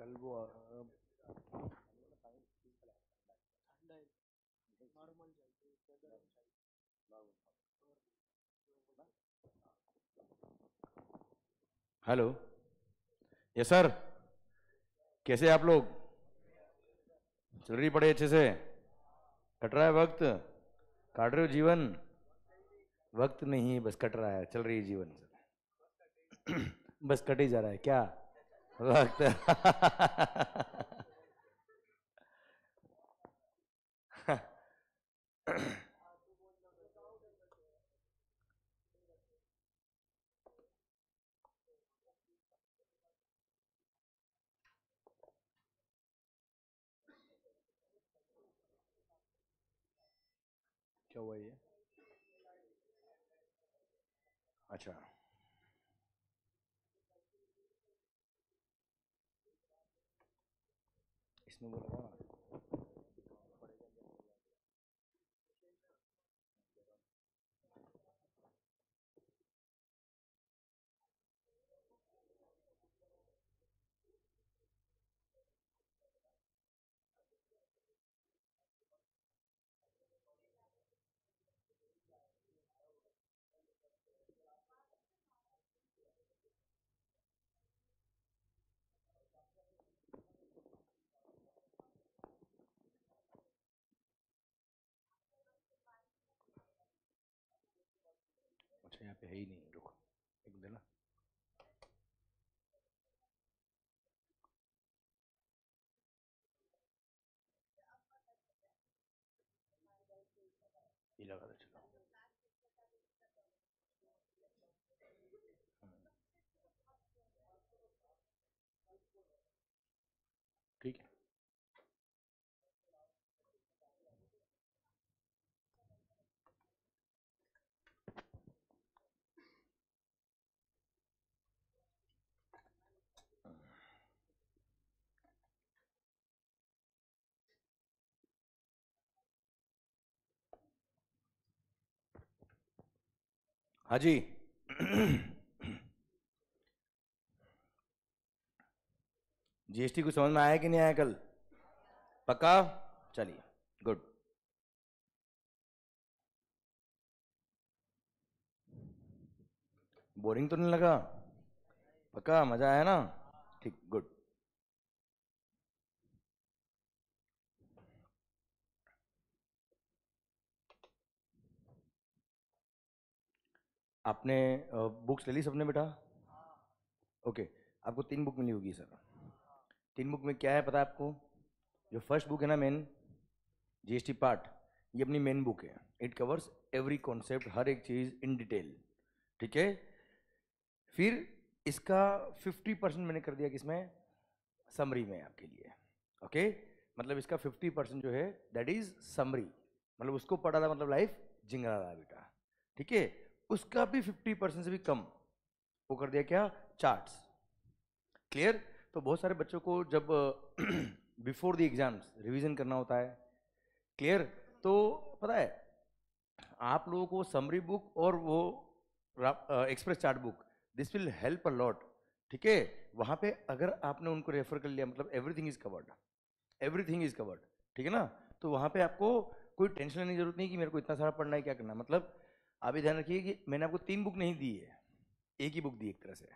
कल वो hello yes sir कैसे आप लोग? चल रही पड़े अच्छे से। कट रहा है वक्त? काट रहे हो जीवन? वक्त नहीं बस कट रहा है। चल रही है जीवन बस कट ही जा रहा है क्या? वक्त क्या हुआ ये? अच्छा। इसमें है ही नहीं रुको एक देना ये लगा दो चलो ठीक है हाँ जी। जीएसटी कुछ समझ में आया कि नहीं आया कल? पक्का? चलिए गुड बोरिंग तो नहीं लगा? पक्का? मज़ा आया ना? ठीक गुड आपने बुक्स ले ली सबने बेटा? ओके आपको तीन बुक मिली होगी सर। तीन बुक में क्या है पता है आपको? जो फ़र्स्ट बुक है ना मेन जीएसटी पार्ट ये अपनी मेन बुक है। इट कवर्स एवरी कॉन्सेप्ट हर एक चीज़ इन डिटेल ठीक है? फिर इसका 50 परसेंट मैंने कर दिया किसमें? समरी में आपके लिए ओके? मतलब इसका 50 परसेंट जो है दैट इज़ समरी मतलब उसको पढ़ा था मतलब लाइफ जिंगा रहा बेटा ठीक है? उसका भी 50 परसेंट से भी कम वो कर दिया क्या? चार्ट्स क्लियर तो बहुत सारे बच्चों को जब बिफोर द एग्ज़ाम्स रिवीजन करना होता है क्लियर तो पता है, आप लोगों को समरी बुक और वो express chart book this will help a lot ठीक है? वहाँ पे अगर आपने उनको रेफर कर लिया मतलब everything is covered everything is covered ठीक है ना? तो वहाँ पे आपको कोई टेंशन लेने की ज़रूरत नहीं कि मेरे को इतना सारा पढ़ना है, क्या करना मतलब आप ये ध्यान रखिए कि मैंने आपको तीन बुक नहीं दी है, एक ही बुक दी एक तरह से।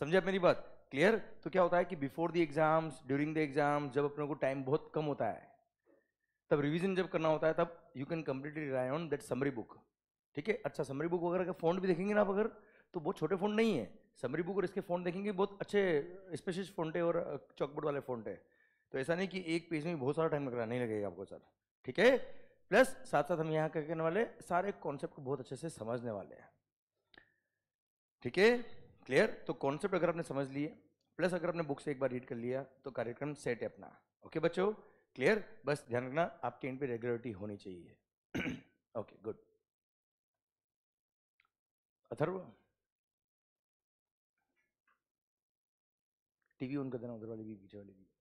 समझे आप मेरी बात? क्लियर? तो क्या होता है कि before the exams during the exam जब अपने को टाइम बहुत कम होता है, तब रिवीजन जब करना होता है, तब you can completely rely on that summary book ठीक है? अच्छा समरी बुक वगैरह का फ़ोन भी देखेंगे ना आप अगर तो बहुत छोटे फ़ोन नहीं है। समरी बुक और इसके फ़ोन देखेंगे, बहुत अच्छे स्पेशल फ़ोन है और चॉकबोर्ड वाले फ़ोन है। तो ऐसा नहीं कि एक पेज में बहुत सारा टाइम लग रहा नहीं लगेगा आपको सर। ठीक है? प्लस साथ साथ हम यहाँ करने वाले सारे कॉन्सेप्ट को बहुत अच्छे से समझने वाले हैं। ठीक है? क्लियर तो कॉन्सेप्ट अगर आपने समझ लिए, प्लस अगर आपने बुक से एक बार रीड कर लिया तो कार्यक्रम सेट है अपना। ओके बच्चों? क्लियर बस ध्यान रखना, आपके इन पे रेगुलरिटी होनी चाहिए। Okay good Atharva? TV on कर देना, उधर वाली भी, पीछे वाली भी है?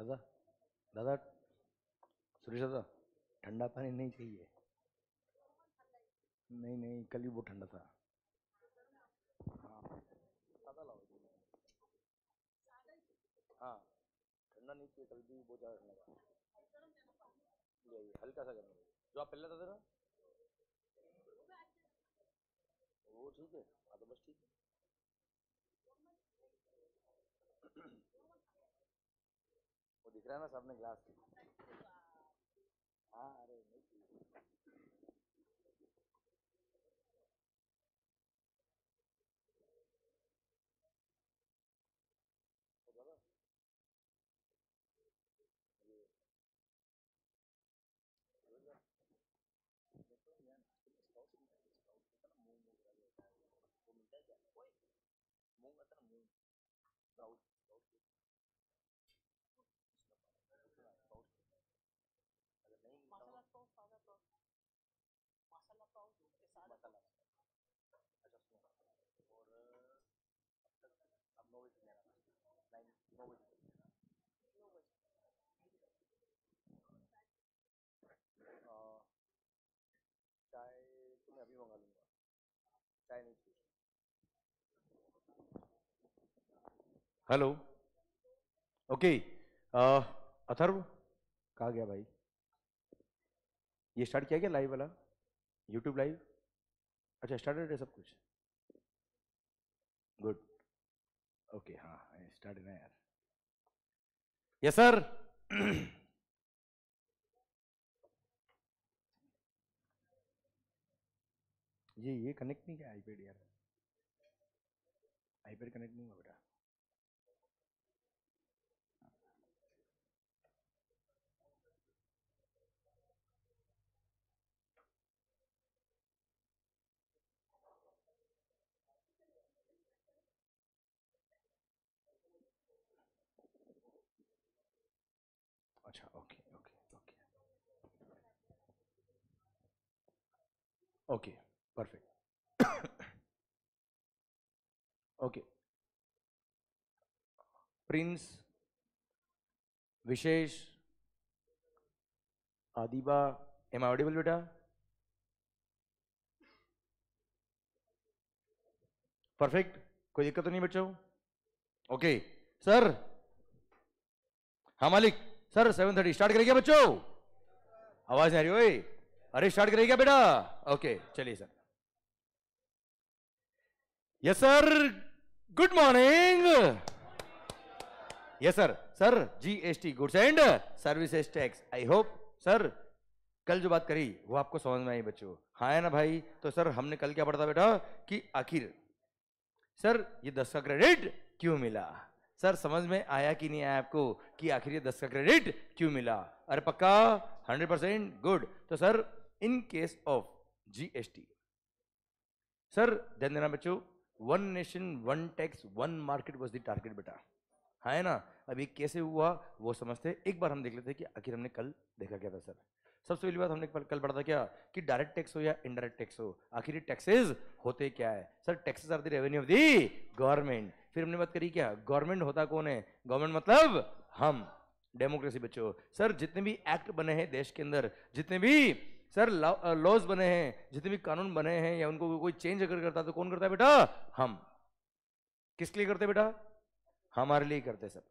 दादा दादा, सुरेश दादा, ठंडा पानी नहीं चाहिए। नहीं नहीं, कल भी बहुत ठंडा था। हाँ ठंडा नहीं चाहिए, कल भी बहुत ज़्यादा ठंडा था। हल्का सा गर्म। जो आप पहले बताते ना वो ठीक है हाँ तो बस ठीक है। वो दिख रहा है ना सामने ग्लास हाँ अरे नहीं चाहिए तो दादा ये मूंग आता ना मूंग स्प्राउट स्प्राउट अगर नहीं मिलता हो मसाला पाव सादा पाव मसाला पाव के सादा मसाला अच्छा सुनो और अब तक अब नौ बजे लेना नाइन नौ बजे तक नौ बजे आ, चाय तो मैं अभी मंगा लूँगा चाय नहीं चाहिए हेलो। ओके अथर्व? कहा गया भाई? ये स्टार्ट किया गया लाइव वाला? यूट्यूब लाइव अच्छा स्टार्टेड है सब कुछ? गुड ओके हाँ स्टार्ट है यार। यस सर ये ये कनेक्ट नहीं किया आईपैड यार। आईपैड कनेक्ट नहीं हुआ बेटा। अच्छा okay okay okay. Okay, perfect. Okay. Prince, Vishesh, Adiba, am audible बेटा? परफेक्ट, कोई दिक्कत तो नहीं बच्चों? ओके, सर हाँ मालिक। सर सेवन थर्टी स्टार्ट करेगा बच्चों। आवाज़ नहीं आ रही, ओए। अरे स्टार्ट करेगा बेटा? ओके चलिए sir. Yes sir good morning yes sir sir GST goods and services tax I hope sir कल जो बात करी, वो आपको समझ में आई बच्चों। हाँ है ना भाई? तो सर, हमने कल क्या पढ़ा था बेटा? कि आखिर, सर, ये दस का क्रेडिट क्यों मिला? सर, समझ में आया कि नहीं आया आपको कि आखिर ये दस का क्रेडिट क्यों मिला? अरे, पक्का? हंड्रेड परसेंट गुड तो sir in case of GST sir, ध्यान देना बच्चों one nation one tax one market was the target बेटा। हाँ ना? अभी कैसे हुआ, वो समझते एक बार हम देख लेते कि आखिर हमने कल देखा क्या था, सर। सबसे पहली बात हमने कल पढ़ा था क्या? कि डायरेक्ट टैक्स हो या इनडायरेक्ट टैक्स हो? आखिर ये टैक्सेस होते क्या है? Sir taxes are the revenue of the government फिर हमने बात करी क्या? गवर्नमेंट होता कौन है? गवर्नमेंट मतलब हम डेमोक्रेसी बच्चों। सर जितने भी एक्ट बने हैं देश के अंदर, जितने भी सर लॉज बने हैं, जितने भी कानून बने हैं या उनको कोई चेंज अगर करता तो कौन करता है बेटा? हम। किसके लिए करते बेटा? हमारे लिए करते सर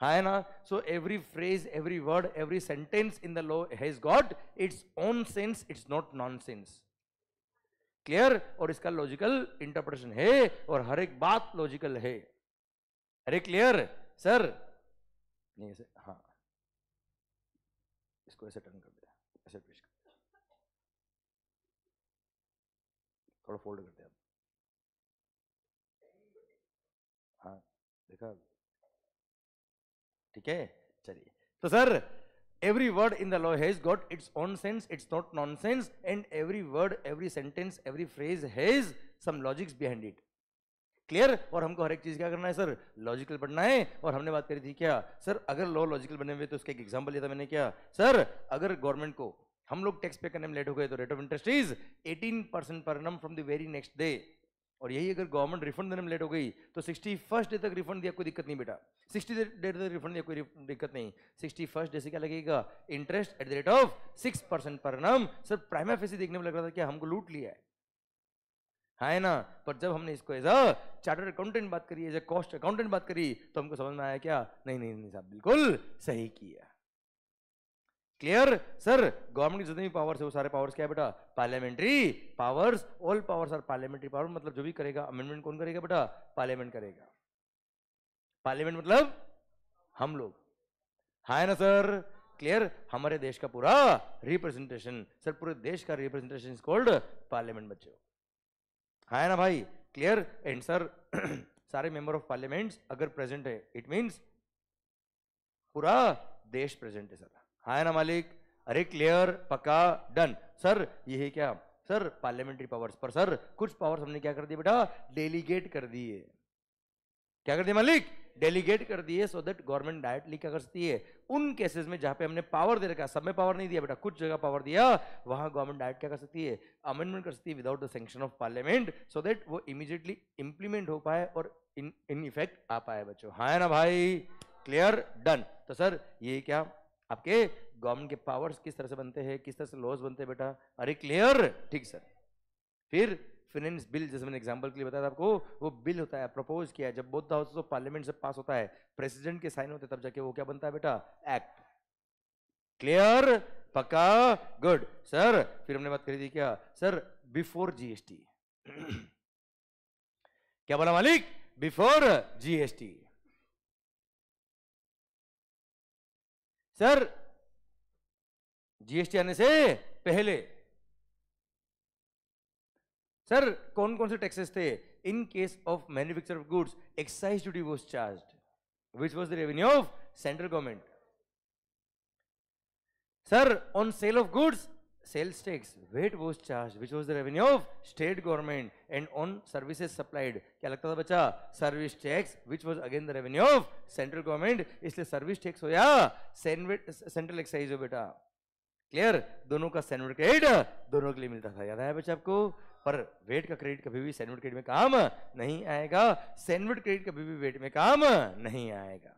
हाँ ना? So every phrase every word every sentence in the law has got its own sense it's not non sense clear और इसका लॉजिकल इंटरप्रिटेशन है और हर एक बात लॉजिकल है। अरे क्लियर सर नहीं, ऐसे हाँ। इसको ऐसे टर्न कर दिया, ऐसे ट्विस्ट कर दिया। थोड़ा फोल्ड कर दिया। हाँ देखा? ठीक है? चलिए। तो sir, every word in the law has got its own sense, it's not nonsense, and every word, every sentence, every phrase has some logics behind it. Clear और हमको हर एक चीज़ क्या करना है, सर? लॉजिकल बनना है। और हमने बात करी थी क्या? सर, अगर लॉ लॉजिकल बने हुए तो उसका एक एग्जांपल लिया था मैंने क्या? सर, अगर गवर्नमेंट को हम लोग टैक्स पे करने में लेट हो गए तो rate of interest is 18 percent per annum from the very next day और यही अगर गवर्नमेंट रिफंड देने में लेट हो गई तो सिक्सटी फ़र्स्ट डे तक रिफंड दिया कोई दिक्कत नहीं बेटा। सिक्सटी डे तक रिफंड दिया कोई दिक्कत नहीं। सिक्सटी फ़र्स्ट डे से क्या लगेगा? Interest at the rate of six percent per annum sir prima facie देखने में लग रहा था कि हमको लूट लिया है। हाँ है ना? पर जब हमने इसको एज अ चार्टर्ड अकाउंटेंट बात करी एज अ कॉस्ट अकाउंटेंट बात करी तो हमको समझ में आया क्या? नहीं नहीं नहीं साहब, बिल्कुल सही किया। क्लियर सर गवर्नमेंट की जितने भी पावर्स है, वो सारे पावर्स क्या है बेटा? Parliamentary powers all powers are parliamentary power मतलब जो भी करेगा अमेंडमेंट कौन करेगा बेटा? पार्लियामेंट करेगा। पार्लियामेंट मतलब हम लोग। हाँ है ना सर क्लियर हमारे देश का पूरा रिप्रेजेंटेशन सर पूरे देश का रिप्रेजेंटेशन इज़ कॉल्ड पार्लियामेंट बच्चों। हाँ है ना भाई? क्लियर एंड सर सारे मेंबर ऑफ़ पार्लियामेंट अगर प्रेजेंट है इट मींस पूरा देश प्रेजेंट है सर हाँ ना मालिक। अरे क्लियर, पक्का, डन। सर, ये है क्या? सर पार्लियामेंट्री पावर्स पर। सर, कुछ पावर्स हमने क्या कर दिया बेटा? डेलीगेट कर दिए। क्या कर दिया मालिक? डेलीगेट कर दिए सो दैट गवर्नमेंट डायरेक्टली क्या कर सकती है? उन केसेस में जहाँ पे हमने पावर दे रखा सब में पावर नहीं दिया बेटा, कुछ जगह पावर दिया, वहाँ गवर्नमेंट डायरेक्ट क्या कर सकती है? अमेंडमेंट कर सकती है without the sanction of parliament so that वो इमीडिएटली इंप्लीमेंट हो पाए और इन इन इफ़ेक्ट आ पाए बच्चों। है ना भाई। क्लियर डन तो सर, ये क्या? आपके गवर्नमेंट के पावर्स किस तरह से बनते हैं, किस तरह से लॉज बनते हैं बेटा? अरे, क्लियर? ठीक सर। फिर फाइनेंस बिल, जैसे मैंने एग्जांपल के लिए बताया था आपको, वो बिल होता है प्रपोज किया है। जब बोथ हाउस ऑफ़ पार्लियामेंट से पास होता है प्रेसिडेंट के साइन होते तब जाके वो क्या बनता है बेटा? एक्ट क्लियर पक्का? गुड सर फिर हमने बात करी थी क्या? सर बिफोर जीएसटी क्या बोला मालिक? बिफोर जीएसटी सर जीएसटी आने से पहले, सर कौन कौन से टैक्सेस थे? In case of manufacture of goods excise duty was charge which was the revenue of central government sir on sale of goods sales tax, weight was charged which was the revenue of state government, and on services supplied. क्या लगता था बच्चा? Service tax which was again the revenue of central government, इसलिए service tax हो या central excise हो बेटा? Clear दोनों का सेनवेट क्रेडिट दोनों के लिए मिलता था। याद आया बच्चा आपको? पर वेट का क्रेडिट कभी भी सेनवेट क्रेडिट में काम नहीं आएगा। सेनवेट क्रेडिट कभी भी वेट में काम नहीं आएगा।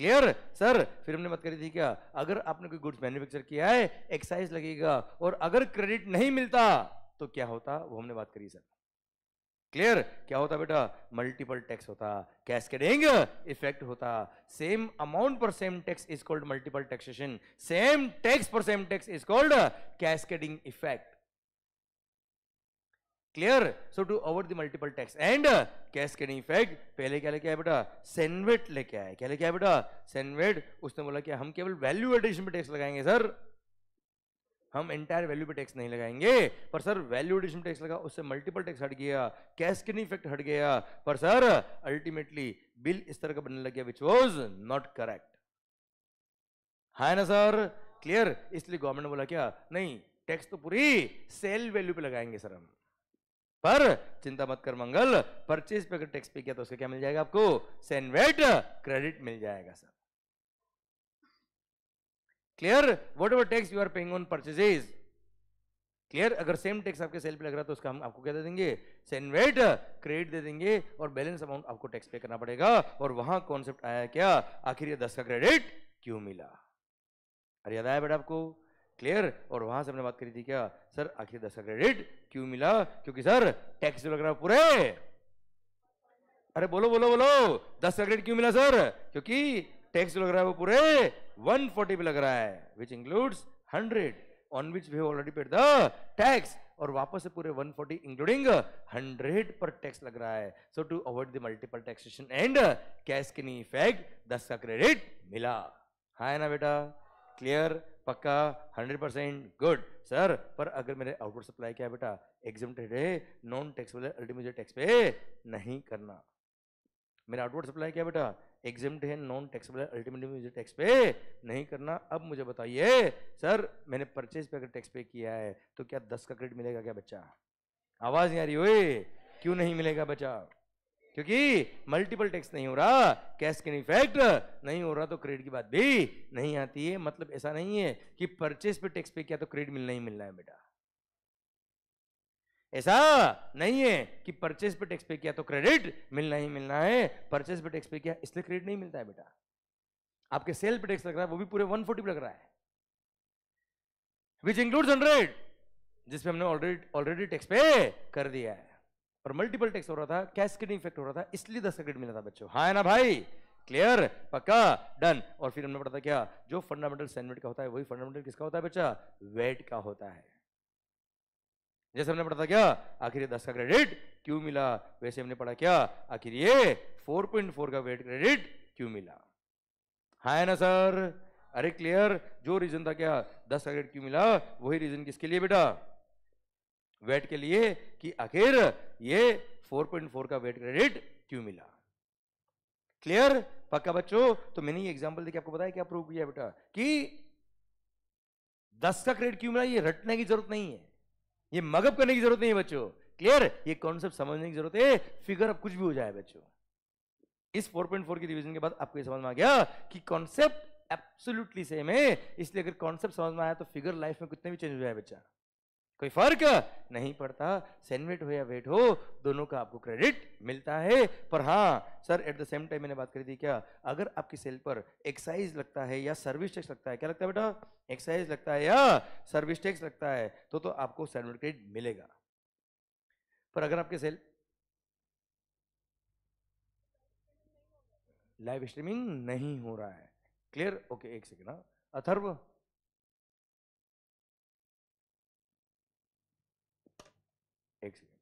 क्लियर सर फिर हमने बात करी थी क्या? अगर आपने कोई गुड्स मैन्युफैक्चर किया है एक्साइज लगेगा, और अगर क्रेडिट नहीं मिलता तो क्या होता? वो हमने बात करी सर क्लियर क्या होता बेटा? मल्टीपल टैक्स होता कैस्केडिंग इफ़ेक्ट होता. सेम अमाउंट पर same tax is called multiple taxation same tax पर same tax is called cascading effect clear so to avoid the multiple tax and cascading effect पहले क्या लेके आया बेटा? सेनवेट लेके आया। क्या लेके आया बेटा? सेनवेट उसने बोला कि हम केवल वैल्यू एडिशन पे टैक्स लगाएँगे सर हम एंटायर वैल्यू पे टैक्स नहीं लगाएँगे। पर सर वैल्यू एडिशन टैक्स लगा, उससे मल्टीपल टैक्स हट गया। कैस्केडिंग इफ़ेक्ट हट गया। पर सर अल्टीमेटली बिल इस तरह का बनने लग गया विच वॉज़ नॉट करेक्ट है ना सर क्लियर इसलिए गवर्नमेंट ने बोला क्या? नहीं टैक्स तो पूरी सेल वैल्यू पे लगाएँगे सर हम। पर चिंता मत कर मंगल परचेज पे अगर टैक्स पे किया तो उसका क्या मिल जाएगा आपको? सेनवेट क्रेडिट मिल जाएगा sir. Clear whatever tax you are paying on purchases clear अगर सेम टैक्स आपके सेल पे लग रहा है तो उसका हम आपको क्या दे देंगे? सेनवेट क्रेडिट दे देंगे और बैलेंस अमाउंट आपको टैक्स पे करना पड़ेगा। और वहाँ कॉन्सेप्ट आया क्या? आखिर ये दस का क्रेडिट क्यों मिला? अरे याद आया बेटा आपको? क्लियर और वहाँ से हमने बात करी थी क्या? सर, आखिर दस का क्रेडिट क्यों मिला? क्योंकि सर टैक्स लग रहा पूरे। अरे बोलो बोलो बोलो। दस का क्रेडिट क्यों मिला सर? क्योंकि टैक्स लग रहा है वो पूरे 140 पे लग रहा है which includes 100 on which we already paid the tax और वापस से पूरे 140 इंक्लूडिंग 100 पर टैक्स लग रहा है। So to avoid the multiple taxation and cascading effect दस का क्रेडिट मिला। हाँ है ना बेटा? क्लियर पक्का 100 परसेंट गुड सर पर अगर मेरे आउटपुट सप्लाई क्या है बेटा? एग्जामेटेड है नॉन टैक्स वाले अल्टीमेट टैक्स पे नहीं करना। मेरा आउटपुट सप्लाई क्या बेटा? एग्जाम्ट है नॉन टैक्सेबल अल्टीमेट टैक्स पे नहीं करना। अब मुझे बताइए सर मैंने परचेज पे अगर टैक्स पे किया है तो क्या दस का क्रेडिट मिलेगा क्या बच्चा? आवाज़ नहीं आ रही हुई क्यों नहीं मिलेगा बच्चा? क्योंकि मल्टीपल टैक्स नहीं हो रहा कैश कैन इफ़ेक्ट नहीं हो रहा तो क्रेडिट की बात भी नहीं आती है। मतलब ऐसा नहीं है कि परचेस पे टैक्स पे किया तो क्रेडिट मिलना ही मिलना है बेटा। ऐसा नहीं है कि परचेस पे टैक्स पे किया तो क्रेडिट मिलना ही मिलना है। परचेस पे टैक्स पे किया इसलिए क्रेडिट नहीं मिलता है बेटा। आपके सेल पे टैक्स लग रहा है, वो भी पूरे 140 पे लग रहा है। विच इंक्लूड्स हंड्रेड जिसपे हमने ऑलरेडी ऑलरेडी टैक्स पे कर दिया है। और मल्टीपल टैक्स हो रहा था कैस्केडिंग इफ़ेक्ट हो रहा था, इसलिए दस क्रेडिट मिला था बच्चों। हाँ है ना भाई? क्लियर पक्का? डन और फिर हमने पढ़ा था क्या? जो फंडामेंटल सेनमेट का होता है, वही फंडामेंटल किसका होता है बच्चा? वेट का होता है। जैसे हमने पढ़ा था क्या? आखिर दस का क्रेडिट क्यों मिला? वैसे हमने पढ़ा क्या? आखिर ये 4.4 का वेट क्रेडिट क्यों मिला? हाँ है ना सर अरे क्लियर जो रीजन था क्या? दस का क्रेडिट क्यों मिला? वही रीजन किसके लिए बेटा? वेट के लिए कि आखिर ये 4.4 का वेट क्रेडिट क्यों मिला? क्लियर पक्का बच्चों? तो मैंने ये एग्जांपल देके आपको बताया क्या प्रूव किया बेटा कि 10 का क्रेडिट क्यों मिला? ये रटने की ज़रूरत नहीं है। ये मगअप करने की ज़रूरत नहीं है बच्चों। क्लियर ये कॉन्सेप्ट समझने की ज़रूरत है। फिगर अब कुछ भी हो जाए बच्चों। इस 4.4 की रिवीजन के बाद आपको ये समझ में आ गया कि कॉन्सेप्ट एब्सोल्युटली सेम है। इसलिए अगर कॉन्सेप्ट समझ में आया तो फिगर लाइफ में कितने भी चेंज हो जाए बच्चा। कोई फ़र्क नहीं पड़ता। सेनवेट हो या वेट हो, दोनों का आपको क्रेडिट मिलता है। पर हाँ sir at the same time मैंने बात करी थी क्या? अगर आपकी सेल पर एक्साइज लगता है या सर्विस टैक्स लगता है, क्या लगता है बेटा? एक्साइज लगता है या सर्विस टैक्स लगता है तो तो आपको सेनवेट क्रेडिट मिलेगा। पर अगर आपके सेल लाइव स्ट्रीमिंग नहीं हो रहा है। क्लियर ओके एक सेकेंड हाँ। अथर्व? एक सेकेंड।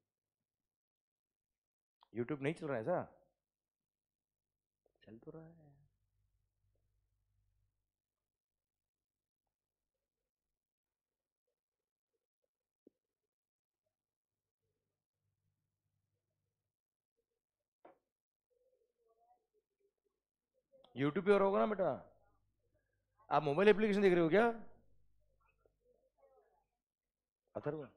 यूट्यूब नहीं चल रहा है ऐसा? चल तो रहा है। यूट्यूब पे और होगा ना बेटा? आप मोबाइल एप्लीकेशन देख रहे हो क्या? अथर्व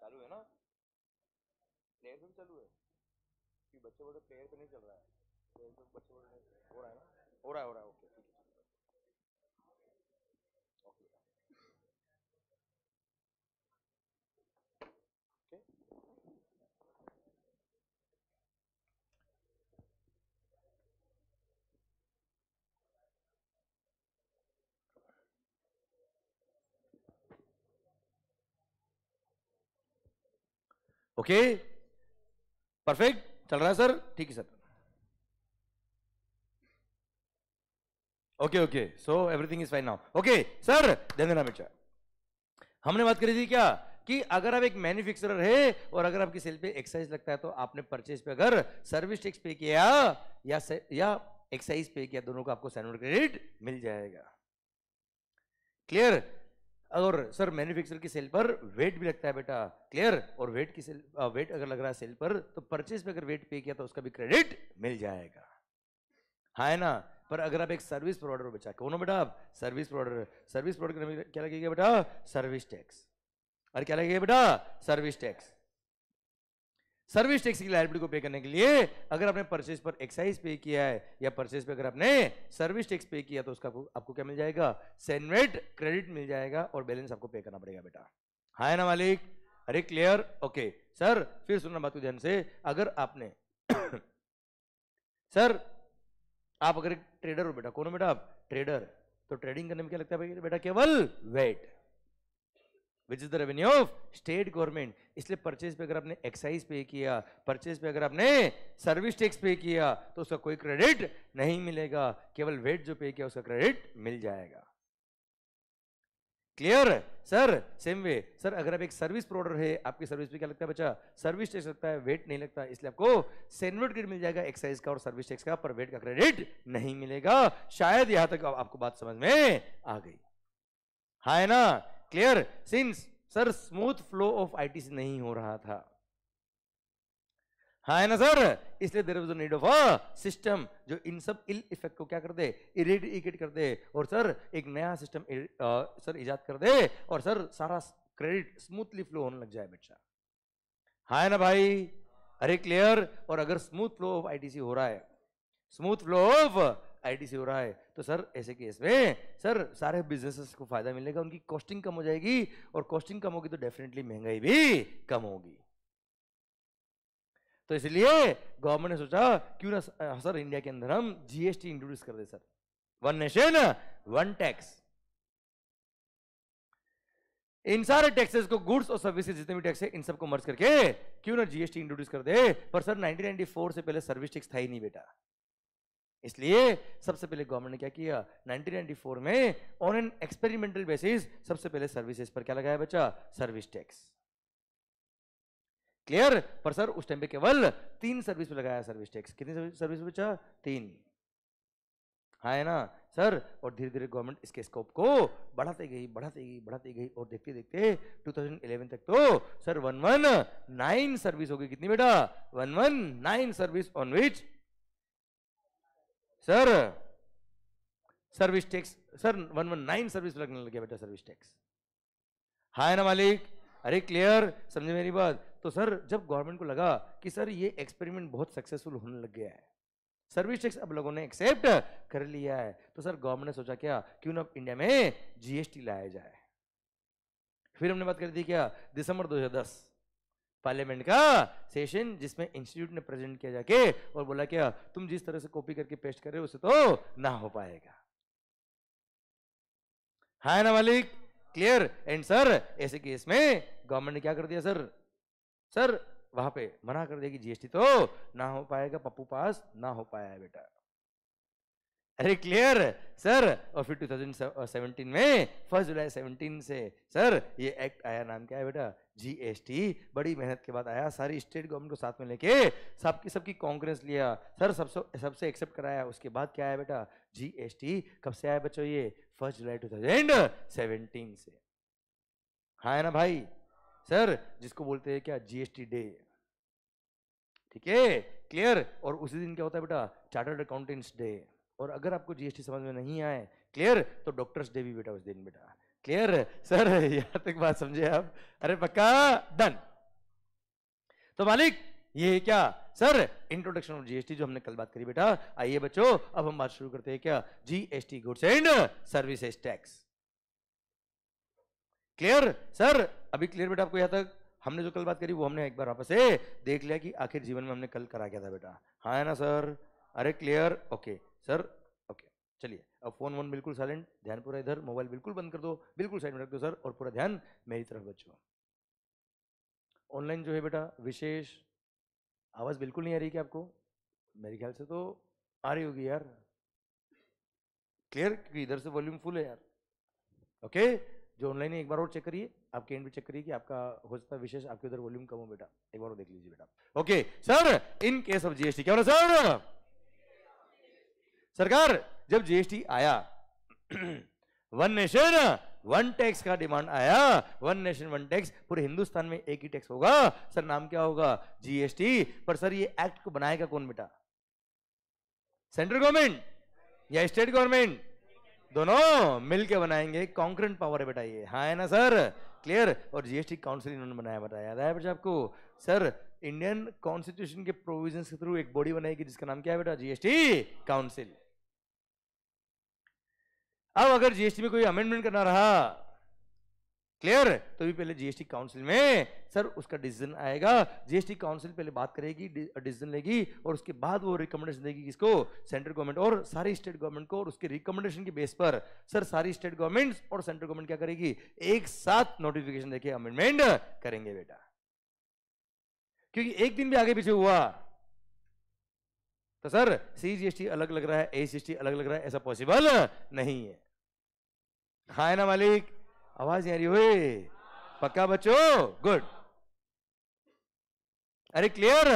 चालू है ना प्लेयर पे भी चालू है बच्चे बोलते प्लेयर पे नहीं चल रहा है। बच्चे बोल रहे हो रहा है ना? हो रहा है, हो रहा है ओके ठीक है चल रहा है, सर? ठीक है, sir. Okay okay so everything is fine now okay sir देना बेटा हमने बात करी थी क्या? कि अगर आप एक मैन्युफैक्चरर है और अगर आपकी सेल पे एक्साइज लगता है तो आपने परचेज पे अगर सर्विस टैक्स पे किया या या एक्साइज पे किया, दोनों को आपको सैनुअल क्रेडिट मिल जाएगा। क्लियर और सर मैन्युफैक्चर की सेल पर वेट भी लगता है बेटा क्लियर और वेट की सेल वेट अगर लग रहा है सेल पर तो परचेज पे अगर वेट पे किया तो उसका भी क्रेडिट मिल जाएगा। हाँ है ना? पर अगर आप एक सर्विस प्रोवाइडर बचा कौन हो बेटा आप? सर्विस प्रोवाइडर सर्विस प्रोवाइडर क्या लगेगा बेटा? सर्विस टैक्स और क्या लगेगा बेटा? सर्विस टैक्स सर्विस टैक्स की लाइबिलिटी को पे करने के लिए अगर आपने परचेज पर एक्साइज पे किया है या परचेज पे अगर आपने सर्विस टैक्स पे किया तो उसका आपको, आपको क्या मिल जाएगा? सेनवेट क्रेडिट मिल जाएगा और बैलेंस आपको पे करना पड़ेगा बेटा। हाय ना मालिक? अरे क्लियर ओके सर फिर सुनना बात को ध्यान से। अगर आपने सर आप अगर ट्रेडर हो बेटा कौन हो बेटा आप? ट्रेडर तो ट्रेडिंग करने में क्या लगता है बेटा? केवल VAT which is the revenue of state government इसलिए परचेज पे अगर आपने एक्साइज पे किया परचेज पे अगर आपने सर्विस टैक्स पे किया तो उसका कोई क्रेडिट नहीं मिलेगा केवल वेट जो पे किया उसका क्रेडिट मिल जाएगा clear sir same way sir अगर आप एक सर्विस प्रोवाइडर है आपकी सर्विस पे क्या लगता है बच्चा सर्विस टैक्स लगता है वेट नहीं लगता इसलिए आपको सेनवेट क्रेडिट मिल जाएगा एक्साइज का और सर्विस टैक्स का पर वेट का क्रेडिट नहीं मिलेगा शायद यहाँ तक आपको बात समझ में आ गई हाँ है ना clear since sir smooth flow of ITC नहीं हो रहा था। हाँ है ना सर इसलिए there was need of a system जो इन सब इल इफ़ेक्ट को क्या कर दे? इरेडिकेट कर दे। और सर एक नया सिस्टम सर इजाद कर दे। और सर सारा क्रेडिट स्मूथली फ्लो होने लग जाए, बच्चा। हाँ है ना, भाई? अरे क्लियर और अगर स्मूथ फ्लो ऑफ़ आईटीसी हो रहा है स्मूथ फ्लो ऑफ़ आईटी से हो रहा है। तो सर, ऐसे केस में, सर, सारे बिजनेसेस को फ़ायदा मिलेगा, उनकी कॉस्टिंग कम हो जाएगी, और कॉस्टिंग कम होगी तो डेफिनेटली महँगाई भी कम होगी। तो इसलिए गवर्नमेंट ने सोचा, क्यों ना सर इंडिया के अंदर हम जीएसटी इंट्रोड्यूस कर दे, sir. One nation one tax इन सारे टैक्सेस को गुड्स और सर्विसेज़ जितने भी टैक्स है, इन सबको मर्ज करके क्यों ना जीएसटी इंट्रोड्यूस कर दे? पर सर 1994 से पहले सर्विस टैक्स था ही नहीं, बेटा। इसलिए सबसे पहले गवर्नमेंट ने क्या किया? 1994 में ऑन एन एक्सपेरिमेंटल बेसिस सबसे पहले सर्विसेज़ पर क्या लगाया बच्चा? सर्विस टैक्स क्लियर पर सर उस टाइम पे केवल तीन सर्विस पे लगाया सर्विस टैक्स कितनी सर्विस बचा तीन. हाँ है ना? सर और धीरे धीरे गवर्नमेंट इसके स्कोप को बढ़ाते गई बढ़ाते गई बढ़ाते गई और देखते देखते 2011 तक तो sir one one nine service हो गई। कितनी बेटा? One one nine service on which sir service tax sir one one nine service लगने लग गया बेटा सर्विस टैक्स हाँ ना मालिक। अरे क्लियर समझे मेरी बात? तो सर जब गवर्नमेंट को लगा कि सर ये एक्सपेरिमेंट बहुत सक्सेसफुल होने लग गया है सर्विस टैक्स अब लोगों ने एक्सेप्ट कर लिया है। तो सर गवर्नमेंट ने सोचा क्या? क्यों ना इंडिया में जीएसटी लाया जाए। फिर हमने बात कर दी क्या? दिसंबर 2010 पार्लियामेंट का सेशन जिसमें इंस्टीट्यूट ने प्रेजेंट किया जाके और बोला क्या तुम जिस तरह से कॉपी करके पेस्ट कर रहे हो, उसे तो ना हो पाएगा। हाँ ना मालिक? क्लियर? एंड सर ऐसे केस में गवर्नमेंट ने क्या कर दिया सर सर वहाँ पे मना कर दिया कि जीएसटी तो ना हो पाएगा, पप्पू पास ना हो पाया है बेटा। अरे क्लियर सर और फिर 2017 में फ़र्स्ट जुलाई 17 से सर ये एक्ट आया, नाम क्या है बेटा? जीएसटी बड़ी मेहनत के बाद आया, सारी स्टेट गवर्नमेंट को साथ में लेके, सबकी सबकी कांग्रेस लिया। सर सबसे सबसे एक्सेप्ट कराया, उसके बाद क्या आया बेटा? जीएसटी कब से आया बच्चों ये? फ़र्स्ट जुलाई 2017 से। हाँ है ना भाई? सर जिसको बोलते हैं क्या? जीएसटी डे ठीक है? क्लियर और उसी दिन क्या होता है बेटा? चार्टर्ड अकाउंटेंट्स डे और अगर आपको जीएसटी समझ में नहीं आए क्लियर तो डॉक्टर्स डे भी बेटा उस दिन बेटा क्लियर सर यहाँ तक बात समझे आप? अरे पक्का? डन तो मालिक, ये क्या? सर इंट्रोडक्शन ऑफ़ जीएसटी जो हमने कल बात करी बेटा, आइए बच्चों, अब हम बात शुरू करते हैं क्या? GST goods and services tax clear sir अभी क्लियर बेटा आपको यहाँ तक? हमने जो कल बात करी वो हमने एक बार वापस से देख लिया कि आखिर जीवन में हमने कल करा क्या था बेटा? हाँ है ना सर अरे क्लियर, ओके। सर, ओके, चलिए। अब फ़ोन वोन बिल्कुल साइलेंट, ध्यान पूरा इधर, मोबाइल बिल्कुल बंद कर दो, बिल्कुल साइड में रख दो सर, और पूरा ध्यान मेरी तरफ़ बच्चों ऑनलाइन जो है बेटा, विशेष आवाज़ बिल्कुल नहीं आ रही क्या आपको? मेरे ख्याल से तो आ रही होगी यार। क्लियर? क्योंकि इधर से वॉल्यूम फुल है यार। ओके? जो ऑनलाइन है, एक बार और चेक करिए। आपके एंड भी चेक करिए कि आपका हो सकता है विशेष आपके उधर वॉल्यूम कम हो बेटा। एक बार और देख लीजिए बेटा। Okay, sir, in case of GST क्या हो रहा सर? सरकार, जब जीएसटी आया वन नेशन वन टैक्स का डिमांड आया वन नेशन वन टैक्स पूरे हिंदुस्तान में एक ही टैक्स होगा। सर, नाम क्या होगा? जीएसटी पर सर, ये एक्ट को बनाएगा कौन बेटा? सेंट्रल गवर्नमेंट या स्टेट गवर्नमेंट दोनों मिलके बनाएँगे। कॉन्करेंट पावर है बेटा ये। हाँ है ना, सर? क्लियर और जीएसटी काउंसिल इन्होंने बनाया, बताया। याद है बेटा आपको? सर इंडियन कॉन्स्टिट्यूशन के प्रोविज़न के थ्रू एक बॉडी बनाएगी जिसका नाम क्या है बेटा? जीएसटी काउंसिल अब अगर जीएसटी में कोई अमेंडमेंट करना रहा क्लियर तो भी पहले जीएसटी काउंसिल में सर उसका डिसीज़न आएगा। जीएसटी काउंसिल पहले बात करेगी डिसीज़न लेगी और उसके बाद वो रिकमेंडेशन देगी किसको? सेंट्रल गवर्नमेंट और सारी स्टेट गवर्नमेंट को और उसके रिकमेंडेशन के बेस पर। सर सारी स्टेट गवर्नमेंट और सेंट्रल गवर्नमेंट क्या करेगी? एक साथ नोटिफिकेशन देके अमेंडमेंट करेंगे बेटा। क्योंकि एक दिन भी आगे पीछे हुआ। तो सर सी अलग लग रहा है ए अलग लग रहा है, ऐसा पॉसिबल नहीं है। हाँ है ना मालिक। आवाज़ आ रही हुई पक्का बच्चों? गुड अरे क्लियर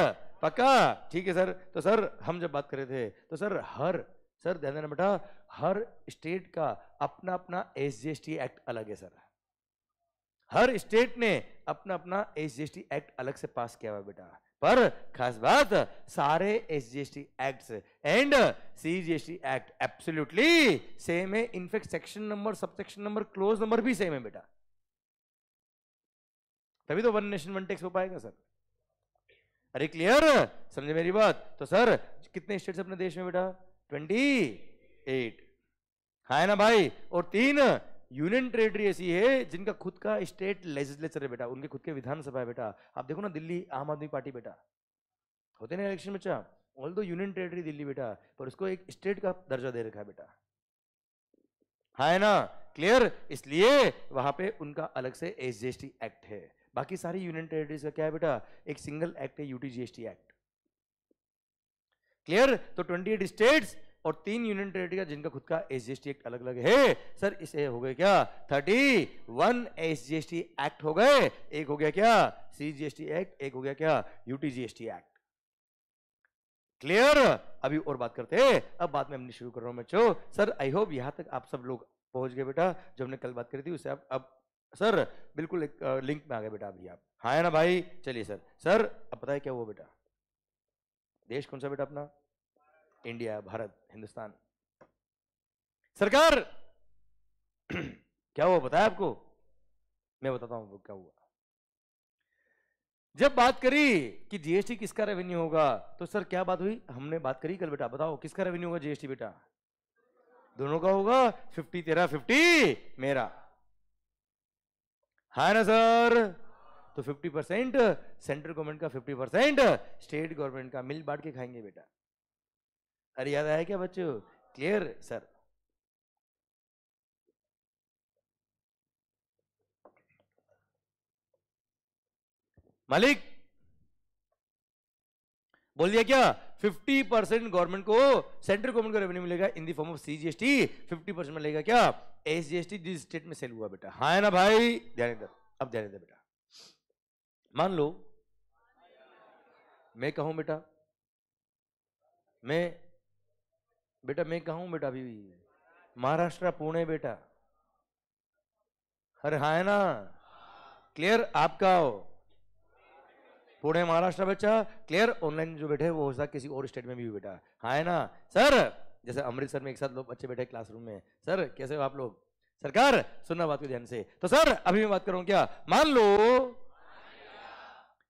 पक्का? ठीक है, सर। तो सर, हम जब बात कर रहे थे तो सर, हर, सर, ध्यान देना बेटा, हर स्टेट का अपना अपना एस एक्ट अलग है, सर। हर स्टेट ने अपना अपना एस एक्ट अलग से पास किया हुआ बेटा। पर खास बात, सारे S G S T act and C G S T act absolutely same है। In fact section number sub section number clause number भी सेम है बेटा। तभी तो वन नेशन वन टैक्स हो पाएगा सर अरे क्लियर समझे मेरी बात? तो सर कितने स्टेट्स अपने देश में बेटा? ट्वेंटी एट हाँ है ना भाई? और तीन? यूनियन टेरिटरी ऐसी है जिनका खुद का स्टेट लेजिस्लेचर है बेटा, उनके खुद के विधानसभा है बेटा। आप देखो ना दिल्ली, आम आदमी पार्टी बेटा। होते ना इलेक्शन बच्चा ऑल दो यूनियन टेरिटरी दिल्ली बेटा, पर उसको एक स्टेट का दर्जा दे रखा है बेटा। हाँ है ना? क्लियर इसलिए वहाँ पे उनका अलग से एस एक्ट है। बाकी सारी यूनियन टेरेटरीज का क्या है बेटा? एक सिंगल एक्ट है यूटीजीएसटी एक्ट क्लियर तो 28 स्टेट्स और तीन यूनियन टेरिटरी का जिनका खुद का एस एक्ट अलग अलग है। सर, इसे हो गए क्या? 31 एस एक्ट हो गए, एक हो गया क्या? सीजीएसटी एक्ट एक हो गया क्या? यूटीजीएसटी एक्ट क्लियर अभी और बात करते हैं। अब बाद में हमने शुरू कर रहा हूँ, बच्चों। सर आई होप यहाँ तक आप सब लोग पहुँच गए बेटा जो हमने कल बात करी थी उससे आप, अब, सर, बिल्कुल एक लिंक में आ गए बेटा अभी आप। है ना भाई? चलिए, सर। सर, अब पता है क्या हुआ बेटा? देश कौन सा बेटा अपना? इंडिया, भारत, हिंदुस्तान। सरकार! क्या हुआ बताया आपको? मैं बताता हूँ क्या हुआ। जब बात करी कि जीएसटी किसका रेवेन्यू होगा तो सर क्या बात हुई? हमने बात करी कल बेटा, बताओ किसका रेवेन्यू होगा जीएसटी बेटा? दोनों का होगा फिफ्टी तेरा फिफ्टी मेरा। है ना सर? तो फिफ्टी परसेंट सेंट्रल गवर्नमेंट का फिफ्टी परसेंट स्टेट गवर्नमेंट का मिल बांट के खाएँगे बेटा। अरे याद आया क्या बच्चों? Clear, sir. मालिक! बोल दिया क्या? 50 परसेंट गवर्नमेंट को सेंट्रल गवर्नमेंट को रेवेन्यू मिलेगा in the form of CGST 50 percent मिलेगा क्या? एसजीएसटी जिस स्टेट में सेल हुआ बेटा। हाँ है ना भाई? ध्यान इधर, अब ध्यान इधर बेटा। मान लो, मैं कहूँ बेटा, मैं बेटा मैं कहूँ बेटा अभी महाराष्ट्र, पुणे बेटा। अरे हाँ है ना? क्लियर आपका हो? पुणे, महाराष्ट्र बच्चा। क्लियर ऑनलाइन जो बैठे वो हो सकता किसी और स्टेट में भी बेटा। हाँ है ना? सर जैसे अमृतसर में एक साथ लोग बच्चे बैठे क्लासरूम में। सर कैसे हो आप लोग? सरकार, सुनना बात को ध्यान से। तो सर अभी मैं बात करूँ क्या? मान लो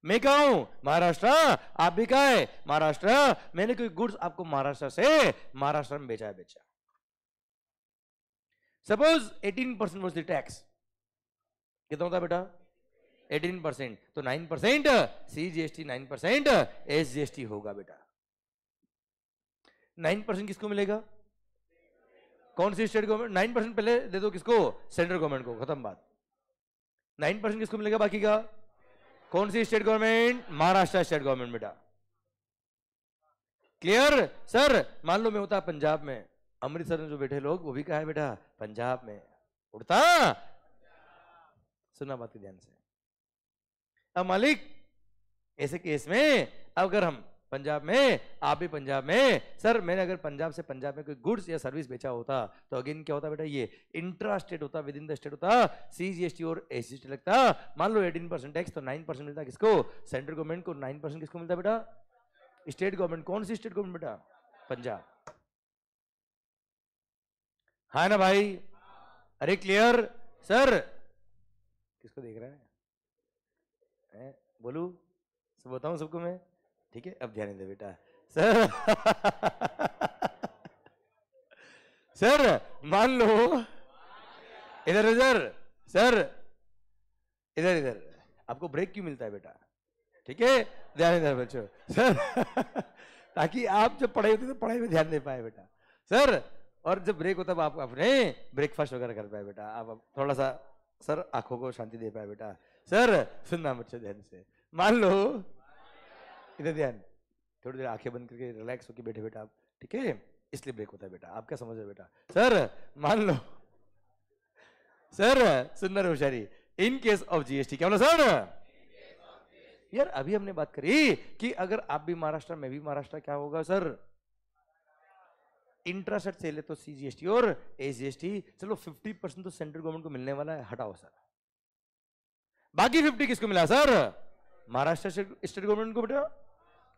मैं कहा हूँ महाराष्ट्र, आप भी कहा है महाराष्ट्र, मैंने कोई गुड्स आपको महाराष्ट्र से महाराष्ट्र में बेचा है बेचा। Suppose 18 percent was the tax कितना होता बेटा? 18 परसेंट तो 9 percent C GST nine percent S GST होगा बेटा। 9 परसेंट किसको मिलेगा? कौन सी स्टेट गवर्नमेंट नाइन परसेंट पहले दे दो किसको? सेंट्रल गवर्नमेंट को, खत्म बात। नाइन परसेंट किसको मिलेगा बाकी का? कौन सी state government? Maharashtra state government बेटा। क्लियर? सर, मान लो मैं होता पंजाब में। अमृतसर में जो बैठे लोग, वो भी कहा है बेटा? पंजाब में। उड़ता? सुना बात ध्यान से। अब मालिक, ऐसे केस में अगर हम पंजाब में, आप भी पंजाब में। सर, मैंने अगर पंजाब से पंजाब में कोई गुड्स या सर्विस बेचा होता तो अगेन क्या होता बेटा ये इंट्रा स्टेट होता विद इन द स्टेट होता सीजीएसटी और एसजीएसटी लगता। मान लो 18 परसेंट टैक्स तो 9 परसेंट मिलता किसको? सेंट्रल गवर्नमेंट को 9 परसेंट किसको मिलता बेटा? स्टेट गवर्नमेंट कौन सी स्टेट गवर्नमेंट बेटा? पंजाब। हाँ ना भाई? अरे क्लियर सर, किसको देख रहा है, बोलू, सब बताऊँ सबको मैं? ठीक है, अब ध्यान दे बेटा। सर। सर, मान लो। इधर इधर। सर। इधर इधर। आपको ब्रेक क्यों मिलता है बेटा? ठीक है, ध्यान इधर बच्चों। सर। ताकि आप जब पढ़ाई होती तो पढ़ाई में ध्यान दे पाए बेटा। सर, और जब ब्रेक होता है आप अपने ब्रेकफास्ट वगैरह कर पाए बेटा। आप थोड़ा सा, सर, आँखों को शांति दे पाए बेटा। सर, सुनना बच्चे ध्यान से। मान लो। इधर ध्यान। थोड़ी देर आँखें बंद करके रिलैक्स होकर बैठे बेटा आप, ठीक है? इसलिए ब्रेक होता है बेटा, आप क्या समझ रहे बेटा? सर, मान लो, सर सुनना होशियारी इन केस ऑफ़ जीएसटी क्या बोला सर? यार, अभी हमने बात करी कि अगर आप भी महाराष्ट्र, में भी महाराष्ट्र, क्या होगा सर? इंट्रासेट सेल है तो सीजीएसटी और एजीएसटी चलो 50 परसेंट तो सेंट्रल गवर्नमेंट को मिलने वाला है, हटाओ सर। बाकी 50 किसको मिला सर? महाराष्ट्र स्टेट गवर्नमेंट को बेटा?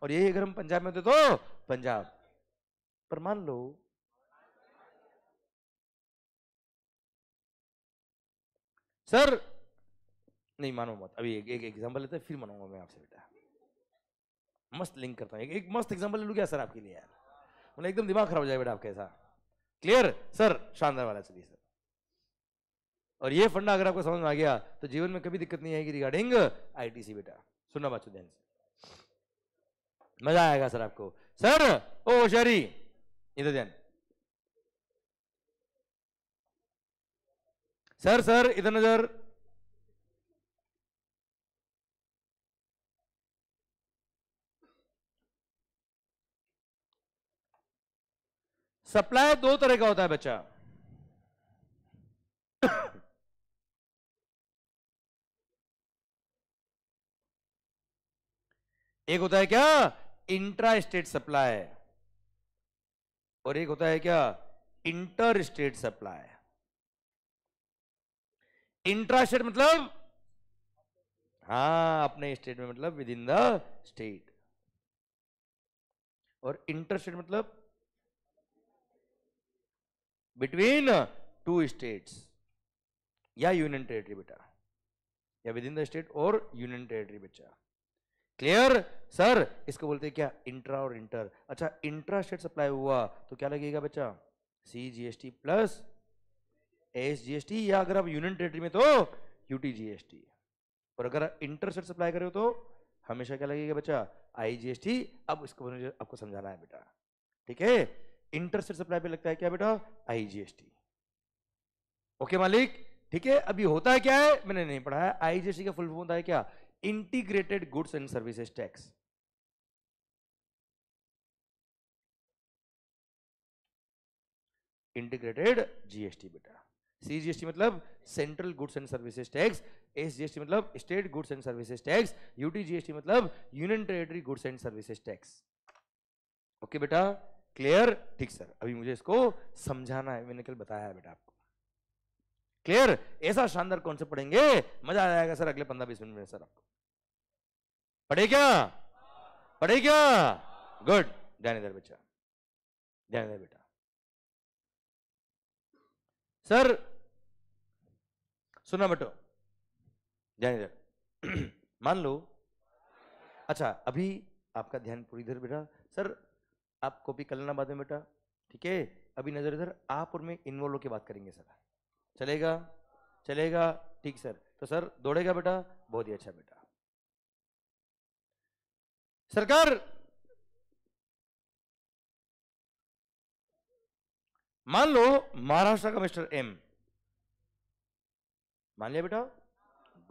और यही अगर हम पंजाब में होते तो पंजाब। पर मान लो सर नहीं मानो मत। अभी एक, एक एग्जांपल लेते फिर मानूँगा मैं आपसे बेटा। मस्त लिंक करता हूँ। एक, एक मस्त एग्जांपल ले लू क्या सर आपके लिए यार? मतलब एकदम दिमाग खराब हो जाए बेटा आपका ऐसा। क्लियर सर शानदार वाला चलिए सर। और ये फंडा अगर आपको समझ में आ गया तो जीवन में कभी दिक्कत नहीं आएगी रिगार्डिंग आईटीसी बेटा। सुनना बात ध्यान से। मज़ा आएगा सर आपको। सर, ओ शरी इधर ध्यान। सर सर, इधर नज़र। सप्लाई दो तरह का होता है बच्चा। एक होता है क्या? इंट्रा स्टेट सप्लाई और एक होता है क्या? Inter state supply intra state मतलब? हाँ अपने स्टेट में मतलब विद इन द स्टेट और इंटर स्टेट मतलब? बिटवीन टू स्टेट्स या यूनियन टेरिटरी बेटा। या विद इन द स्टेट और यूनियन टेरिटरी बच्चा क्लियर सर इसको बोलते हैं क्या? इंट्रा और इंटर अच्छा इंट्रा स्टेट सप्लाई हुआ तो क्या लगेगा बच्चा? C G S T plus S G S T या अगर आप यूनियन टेरिटरी में तो यूटी जी एस टी और अगर इंटर स्टेट सप्लाई करे हो तो हमेशा क्या लगेगा बच्चा? आई जी एस टी अब इसको आपको समझाना है बेटा। ठीक है? इंटर स्टेट सप्लाई पे लगता है क्या बेटा? I G S T okay मालिक? ठीक है? अभी होता है क्या है? मैंने नहीं पढ़ा है। आई जी एस टी का फुल फॉर्म होता है क्या? Integrated goods and services tax integrated GST बेटा। सीजीएसटी मतलब central goods and services tax SGST मतलब state goods and services tax UTGST मतलब union territory goods and services tax okay बेटा? Clear ठीक सर अभी मुझे इसको समझाना है। मैंने कल बताया है बेटा क्लियर ऐसा शानदार कौन से पढ़ेंगे। मज़ा आ जाएगा सर अगले पंद्रह बीस मिनट में सर आपको। पढ़े क्या? पढ़े क्या? गुड ध्यान इधर बच्चा ध्यान इधर बेटा। सर, सुना बेटो। ध्यान इधर मान लो। अच्छा अभी आपका ध्यान पूरी इधर बेटा। सर, आप कॉपी कर लेना बाद में बेटा। ठीक है? अभी नज़र इधर। आप और मैं इन्वॉल्व होकर बात करेंगे सर। चलेगा? चलेगा? ठीक सर। तो सर, दौड़ेगा बेटा? बहुत ही अच्छा बेटा। सरकार! मान लो महाराष्ट्र का मिस्टर एम। मान लिया बेटा?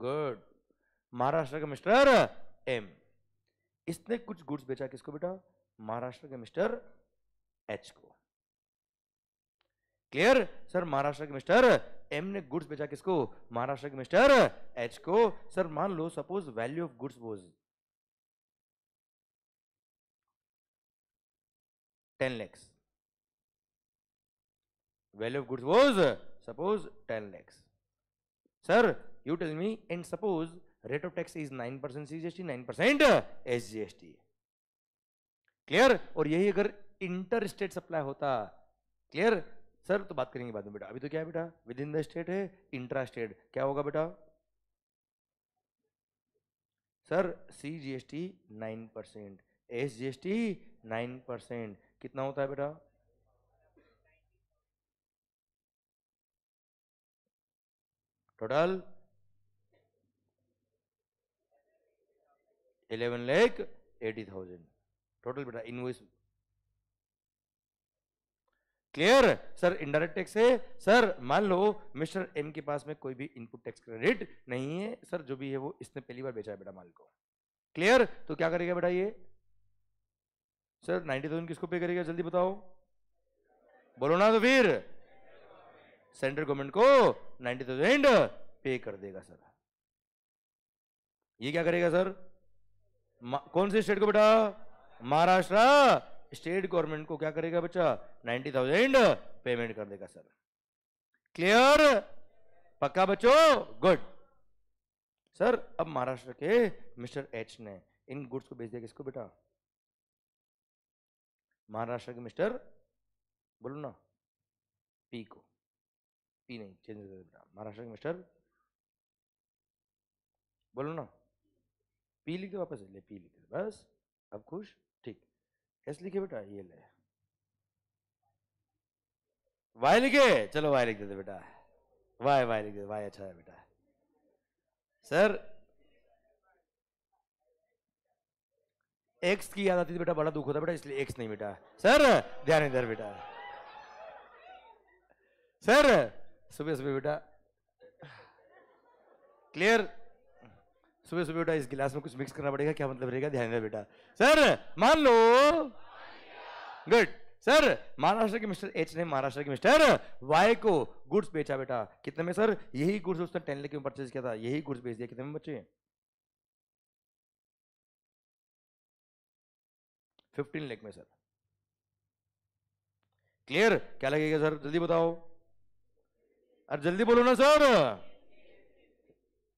गुड। महाराष्ट्र का मिस्टर एम। इसने कुछ गुड्स बेचा किसको बेटा? महाराष्ट्र के मिस्टर एच को। क्लियर सर, महाराष्ट्र के मिस्टर एम ने गुड्स बेचा किसको? महाराष्ट्र के मिस्टर एच को। सर, मान लो suppose value of goods was ten lakhs value of goods was, suppose 10 lakhs. Sir, you tell me, and suppose rate of tax is 9% cgst 9% sgst clear और यही अगर inter state supply होता clear sir तो बात करेंगे बाद में बेटा। अभी तो क्या है बेटा? विद इन द स्टेट है इंट्रा स्टेट क्या होगा बेटा? Sir C G S T nine percent S G S T nine percent कितना होता है बेटा? Total eleven lakh eighty thousand total बेटा invoice clear sir indirect tax है। सर मान लो मिस्टर एम के पास में कोई भी इनपुट टैक्स क्रेडिट नहीं है। सर जो भी है वो इसने पहली बार बेचा है बेटा माल को। क्लियर तो क्या करेगा बेटा ये? सर नाइन्टी थाउज़ेंड किसको पे करेगा? जल्दी बताओ। बोलो ना तो फिर। सेंट्रल गवर्नमेंट को नाइन्टी थाउज़ेंड पे कर देगा सर ये क्या करेगा सर कौन से स्टेट को बेटा? महाराष्ट्र स्टेट गवर्नमेंट को क्या करेगा बच्चा? नाइन्टी थाउज़ेंड पेमेंट कर देगा, सर। क्लियर? पक्का बच्चों? गुड। सर, अब महाराष्ट्र के मिस्टर एच ने इन गुड्स को बेच दिया किसको बेटा? महाराष्ट्र के मिस्टर, बोलो ना, पी को। पी नहीं चेंज कर बेटा महाराष्ट्र के मिस्टर, बोलो ना, पी लिखे वापस ले, पी लिखे बस, अब खुश? ठीक एस लिखे बेटा? ये ले। वाई लिखे? चलो वाई लिख देते बेटा। वाई वाई लिख दे। वाई अच्छा है बेटा। सर एक्स की याद आती थी बेटा, बड़ा दुख होता बेटा, इसलिए एक्स नहीं बेटा। सर, ध्यान इधर बेटा। सर सुबह सुबह बेटा। क्लियर सुबह सुबह बेटा इस गिलास में कुछ मिक्स करना पड़ेगा, क्या मतलब रहेगा? ध्यान इधर बेटा। सर, मान लो। गुड सर, महाराष्ट्र के मिस्टर एच ने, महाराष्ट्र के मिस्टर वाई को गुड्स बेचा बेटा। कितने में सर? यही गुड्स उसने टेन लेके में परचेज किया था। यही गुड्स बेच दिया। कितने में बच्चे फिफ्टीन लेख में सर। क्लियर क्या लगेगा सर? जल्दी बताओ। अरे जल्दी बोलो ना sir.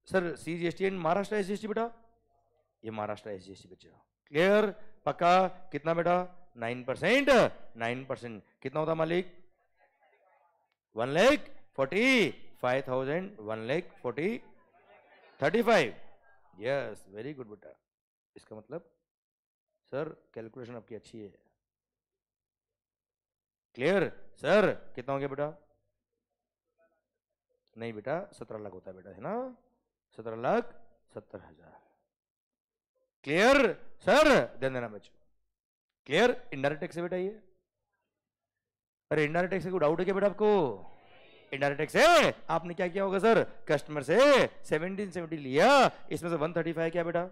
Sir C G S T and Maharashtra S G S T बेटा? ये Maharashtra S G S T बच्चे क्लियर पक्का? कितना बेटा? नाइन परसेंट नाइन परसेंट कितना होता मालिक? One lakh forty five thousand one lakh forty thirty five yes very good बेटा। इसका मतलब? सर कैलकुलेशन आपकी अच्छी है। क्लियर सर, कितना हो गया बेटा? नहीं बेटा, सत्रह लाख होता है बेटा, है ना? सत्रह लाख सत्तर हज़ार। क्लियर सर ध्यान देना बच्चों। क्लियर इंडायरेक्ट टैक्स है बेटा ये। अरे इंडायरेक्ट टैक्स को डाउट है क्या बेटा आपको? इंडायरेक्ट टैक्स है आपने क्या किया होगा सर कस्टमर से 1770 लिया। इसमें से 135 क्या बेटा?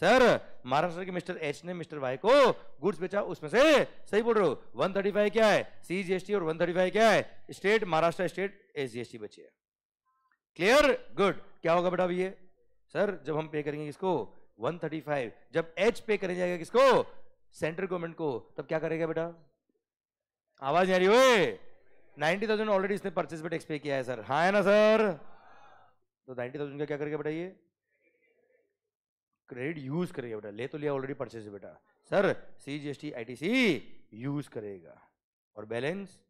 सर, महाराष्ट्र के मिस्टर एच ने मिस्टर वाई को गुड्स बेचा, उसमें से सही बोल रहे हो। 135 क्या है? सी जीएसटी और 135 क्या है? State, Maharashtra state S GST बचे क्लियर? गुड। क्या होगा बेटा ये? सर, जब हम पे करेंगे इसको 135 जब एच पे करे जाएगा किसको? सेंट्रल गवर्नमेंट को। तब क्या करेगा बेटा? आवाज़ आ रही नाइन्टी थाउज़ेंड ऑलरेडी इसने परचेज पे टैक्स पे किया है, सर। हाँ है ना, सर? तो नाइन्टी थाउज़ेंड का क्या करेगा बेटा ये? क्रेडिट यूज़ करेगा बेटा, ले तो लिया ऑलरेडी परचेज बेटा। Sir C G S T I T C use करेगा। और बैलेंस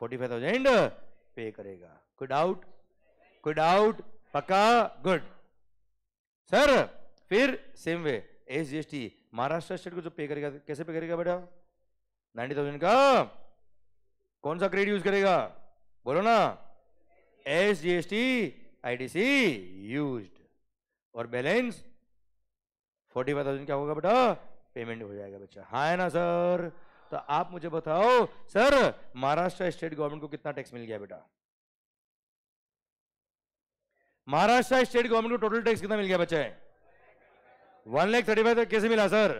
फोर्टी फाइव थाउज़ेंड पे करेगा। कोई डाउट कोई डाउट पक्का? गुड सर, फिर same way S G S T Maharashtra state को जो पे करेगा, कैसे पे करेगा बेटा? नाइन्टी थाउज़ेंड का? कौन सा क्रेडिट यूज़ करेगा? बोलो ना। S G S T I T C use और बैलेंस? फोर्टी फाइव थाउज़ेंड क्या होगा बेटा? पेमेंट हो जाएगा बच्चा। हाँ है ना, सर? तो आप मुझे बताओ, सर, महाराष्ट्र स्टेट गवर्नमेंट को कितना टैक्स मिल गया बेटा? महाराष्ट्र स्टेट गवर्नमेंट को टोटल टैक्स कितना मिल गया बच्चा? वन लैख थर्टी फाइव कैसे मिला, सर?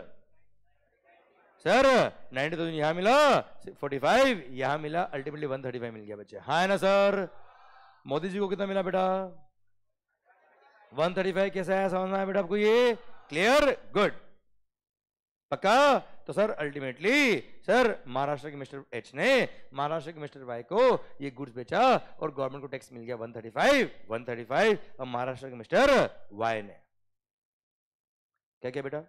सर नाइनटी थाउज़ेंड यहाँ मिला, फोर्टी फाइव यहाँ मिला, अल्टीमेटली वन थर्टी फाइव मिल गया बच्चे। हाँ है ना, सर? मोदी जी को कितना मिला बेटा? वन थर्टी फाइव कैसा है समझ में आया बेटा आपको ये? क्लियर गुड पक्का? तो सर अल्टीमेटली सर, महाराष्ट्र के मिस्टर एच ने, महाराष्ट्र के मिस्टर वाई को ये गुड्स बेचा और गवर्नमेंट को टैक्स मिल गया 135 135 और महाराष्ट्र के मिस्टर वाई ने। क्या क्या बेटा?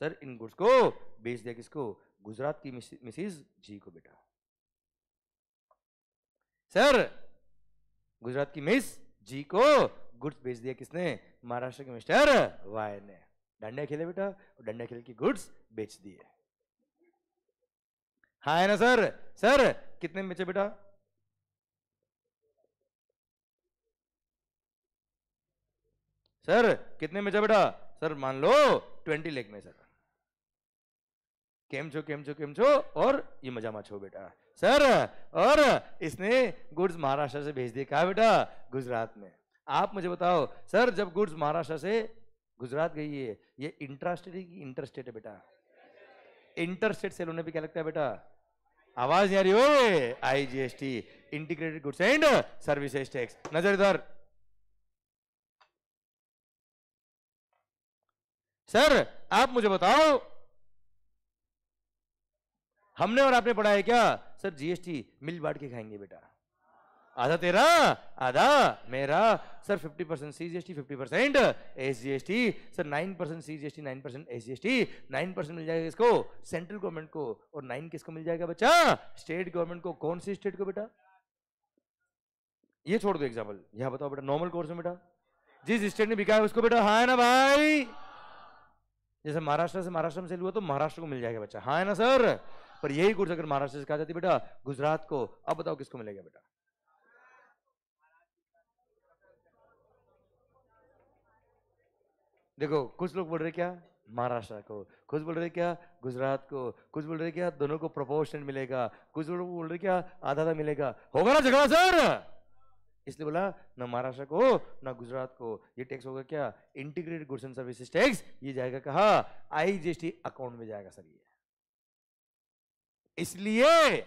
सर, इन गुड्स को बेच दिया किसको? गुजरात की मिसिज जी को बेटा। सर, गुजरात की मिस जी को गुड्स बेच दिया किसने? महाराष्ट्र के मिस्टर वाई ने। डंडा खेले बेटा डंडा खेल की गुड्स बेच दिए। हाँ है ना सर? सर, कितने में बेचे बेटा? सर, कितने में बेचा बेटा? सर, मान लो, ट्वेंटी लेख में, सर। केम छो केम छो केम छो और ये मज़ा मचो बेटा। सर, और इसने गुड्स महाराष्ट्र से भेज दिए। कहा बेटा? गुजरात में। आप मुझे बताओ, सर, जब गुड्स महाराष्ट्र से गुजरात गई है, ये इंट्रास्टेट कि इंटरस्टेट है बेटा। इंटरस्टेट सेल होने पे क्या लगता है बेटा? आवाज़ नहीं आ रही हो I G S T integrated goods and services tax नज़र इधर। सर, आप मुझे बताओ, हमने और आपने पढ़ा है क्या? सर जीएसटी मिल बांट के खाएँगे बेटा। आधा तेरा, आधा मेरा। Sir 50 percent C G S T fifty percent S G S T sir 9 percent C G S T nine percent S G S T nine percent मिल जाएगा इसको सेंट्रल गवर्नमेंट को। और नाइन किसको मिल जाएगा बच्चा? स्टेट गवर्नमेंट को। कौन सी स्टेट को बेटा? ये छोड़ दो एग्ज़ाम्पल यहाँ बताओ बेटा नॉर्मल कोर्स में बेटा। जिस स्टेट ने बिका है उसको बेटा हाँ ना भाई? जैसे महाराष्ट्र से महाराष्ट्र में सेल हुआ तो महाराष्ट्र को मिल जाएगा बच्चा। हाँ है ना, सर? पर यही कोर्स अगर महाराष्ट्र से कहा जाती बेटा, गुजरात को। अब बताओ किसको मिलेगा बेटा? देखो, कुछ लोग बोल रहे क्या? महाराष्ट्र को। कुछ बोल रहे क्या? गुजरात को। कुछ बोल रहे क्या? दोनों को प्रोपोर्शन मिलेगा। कुछ लोग बोल रहे क्या? आधा आधा मिलेगा। होगा ना झगड़ा, सर? इसलिए बोला, ना महाराष्ट्र को, ना गुजरात को। ये टैक्स होगा क्या? Integrated goods and services tax ये जाएगा कहा? आईजीएसटी अकाउंट में जाएगा, सर, ये। इसलिए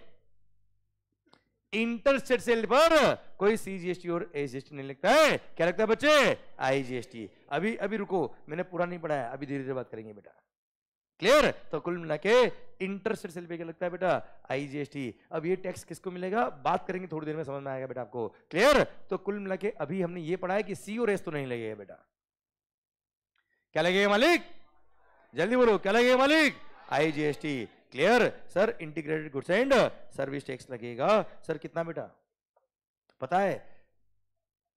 इंटरस्टेट सेल पर कोई सीजीएसटी और एजीएसटी नहीं लगता है। क्या लगता है बच्चे? आईजीएसटी अभी अभी रुको, मैंने पूरा नहीं पढ़ा है अभी धीरे धीरे बात करेंगे बेटा। क्लियर तो कुल मिला के इंटरस्टेट सेल पे क्या लगता है बेटा? आईजीएसटी अब ये टैक्स किसको मिलेगा? बात करेंगे, थोड़ी देर में समझ में आएगा बेटा आपको। क्लियर तो कुल मिला के अभी हमने ये पढ़ा है कि सी और एस तो नहीं लगेगा बेटा। क्या लगेगा मालिक? जल्दी बोलो, क्या लगेगा मालिक? IGST clear sir integrated goods and service tax लगेगा। सर कितना बेटा? पता है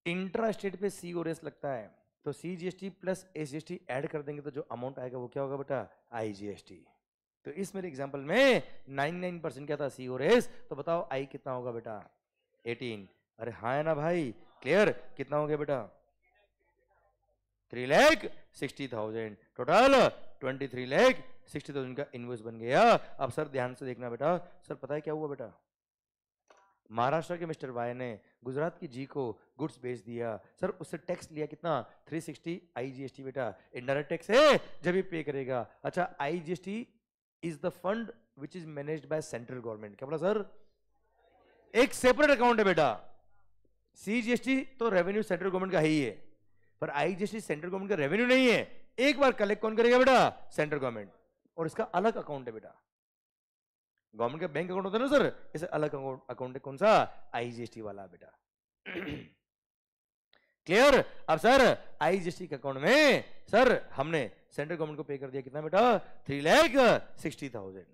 इंट्रा स्टेट पे सी और एस लगता है तो C G S T plus S G S T add कर देंगे तो जो अमाउंट आएगा वो क्या होगा बेटा? आई जी एस टी तो इस मेरे एग्ज़ाम्पल में 99 परसेंट क्या था? सी और एस तो बताओ आई कितना होगा बेटा? 18 अरे हाँ है ना भाई। क्लियर कितना हो गया बेटा? Three lakh sixty thousand total twenty three lakh sixty thousand का इनवॉइस बन गया। अब सर ध्यान से देखना बेटा। सर पता है क्या हुआ बेटा? महाराष्ट्र के मिस्टर वाई ने गुजरात की जी को गुड्स बेच दिया। सर उससे टैक्स लिया कितना? 360 आईजीएसटी बेटा। इनडायरेक्ट टैक्स है, जब ये पे करेगा। अच्छा IGST is the fund which is managed by central government क्या बोला सर? एक सेपरेट अकाउंट है बेटा। सीजीएसटी तो रेवेन्यू सेंट्रल गवर्नमेंट का ही है पर आईजीएसटी सेंट्रल गवर्नमेंट का रेवेन्यू नहीं है। एक बार कलेक्ट कौन करेगा बेटा? सेंट्रल गवर्नमेंट और इसका अलग अकाउंट है बेटा। गवर्नमेंट का बैंक अकाउंट होता है ना सर, इसे अलग अकाउंट है कौन सा? आईजीएसटी वाला बेटा। क्लियर अब सर आईजीएसटी के अकाउंट में, सर, हमने सेंट्रल गवर्नमेंट को पे कर दिया कितना बेटा? Three lakh sixty thousand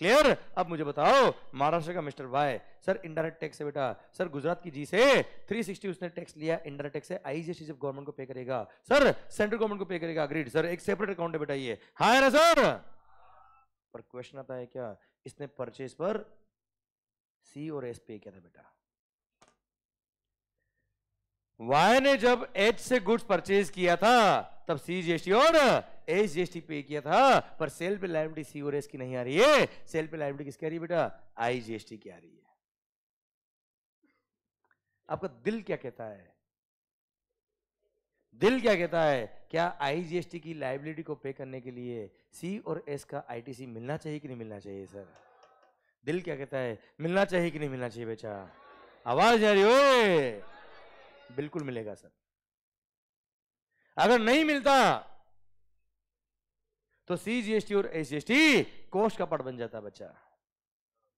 clear अब मुझे बताओ, महाराष्ट्र का mister Y sir indirect tax है बेटा। सर गुजरात की जी से 360 उसने टैक्स लिया इंडायरेक्ट टैक्स है। आईजीएसटी जब गवर्नमेंट को पे करेगा। सर सेंट्रल गवर्नमेंट को पे करेगा अग्रीड सर एक सेपरेट अकाउंट है बेटा ये। हाँ ना सर पर क्वेश्चन आता है क्या? इसने परचेज पर सी और एस पे किया था बेटा। वाई ने जब एच से गुड्स परचेज किया था तब सी जीएसटी और एच जीएसटी पे किया था, पर सेल पे लाइबिलिटी सी और एस की नहीं आ रही है। सेल पे लाइबिलिटी किसकी आ रही है बेटा? आई जीएसटी की आ रही है। आपका दिल क्या कहता है? दिल क्या कहता है? क्या आईजीएसटी की लाइबिलिटी को पे करने के लिए सी और एस का आईटीसी मिलना चाहिए कि नहीं मिलना चाहिए, सर? दिल क्या कहता है? मिलना चाहिए कि नहीं मिलना चाहिए बेचा आवाज़ आ रही हो। बिल्कुल मिलेगा, सर। अगर नहीं मिलता तो सी जीएसटी और एस जीएसटी कोष का पट बन जाता बच्चा।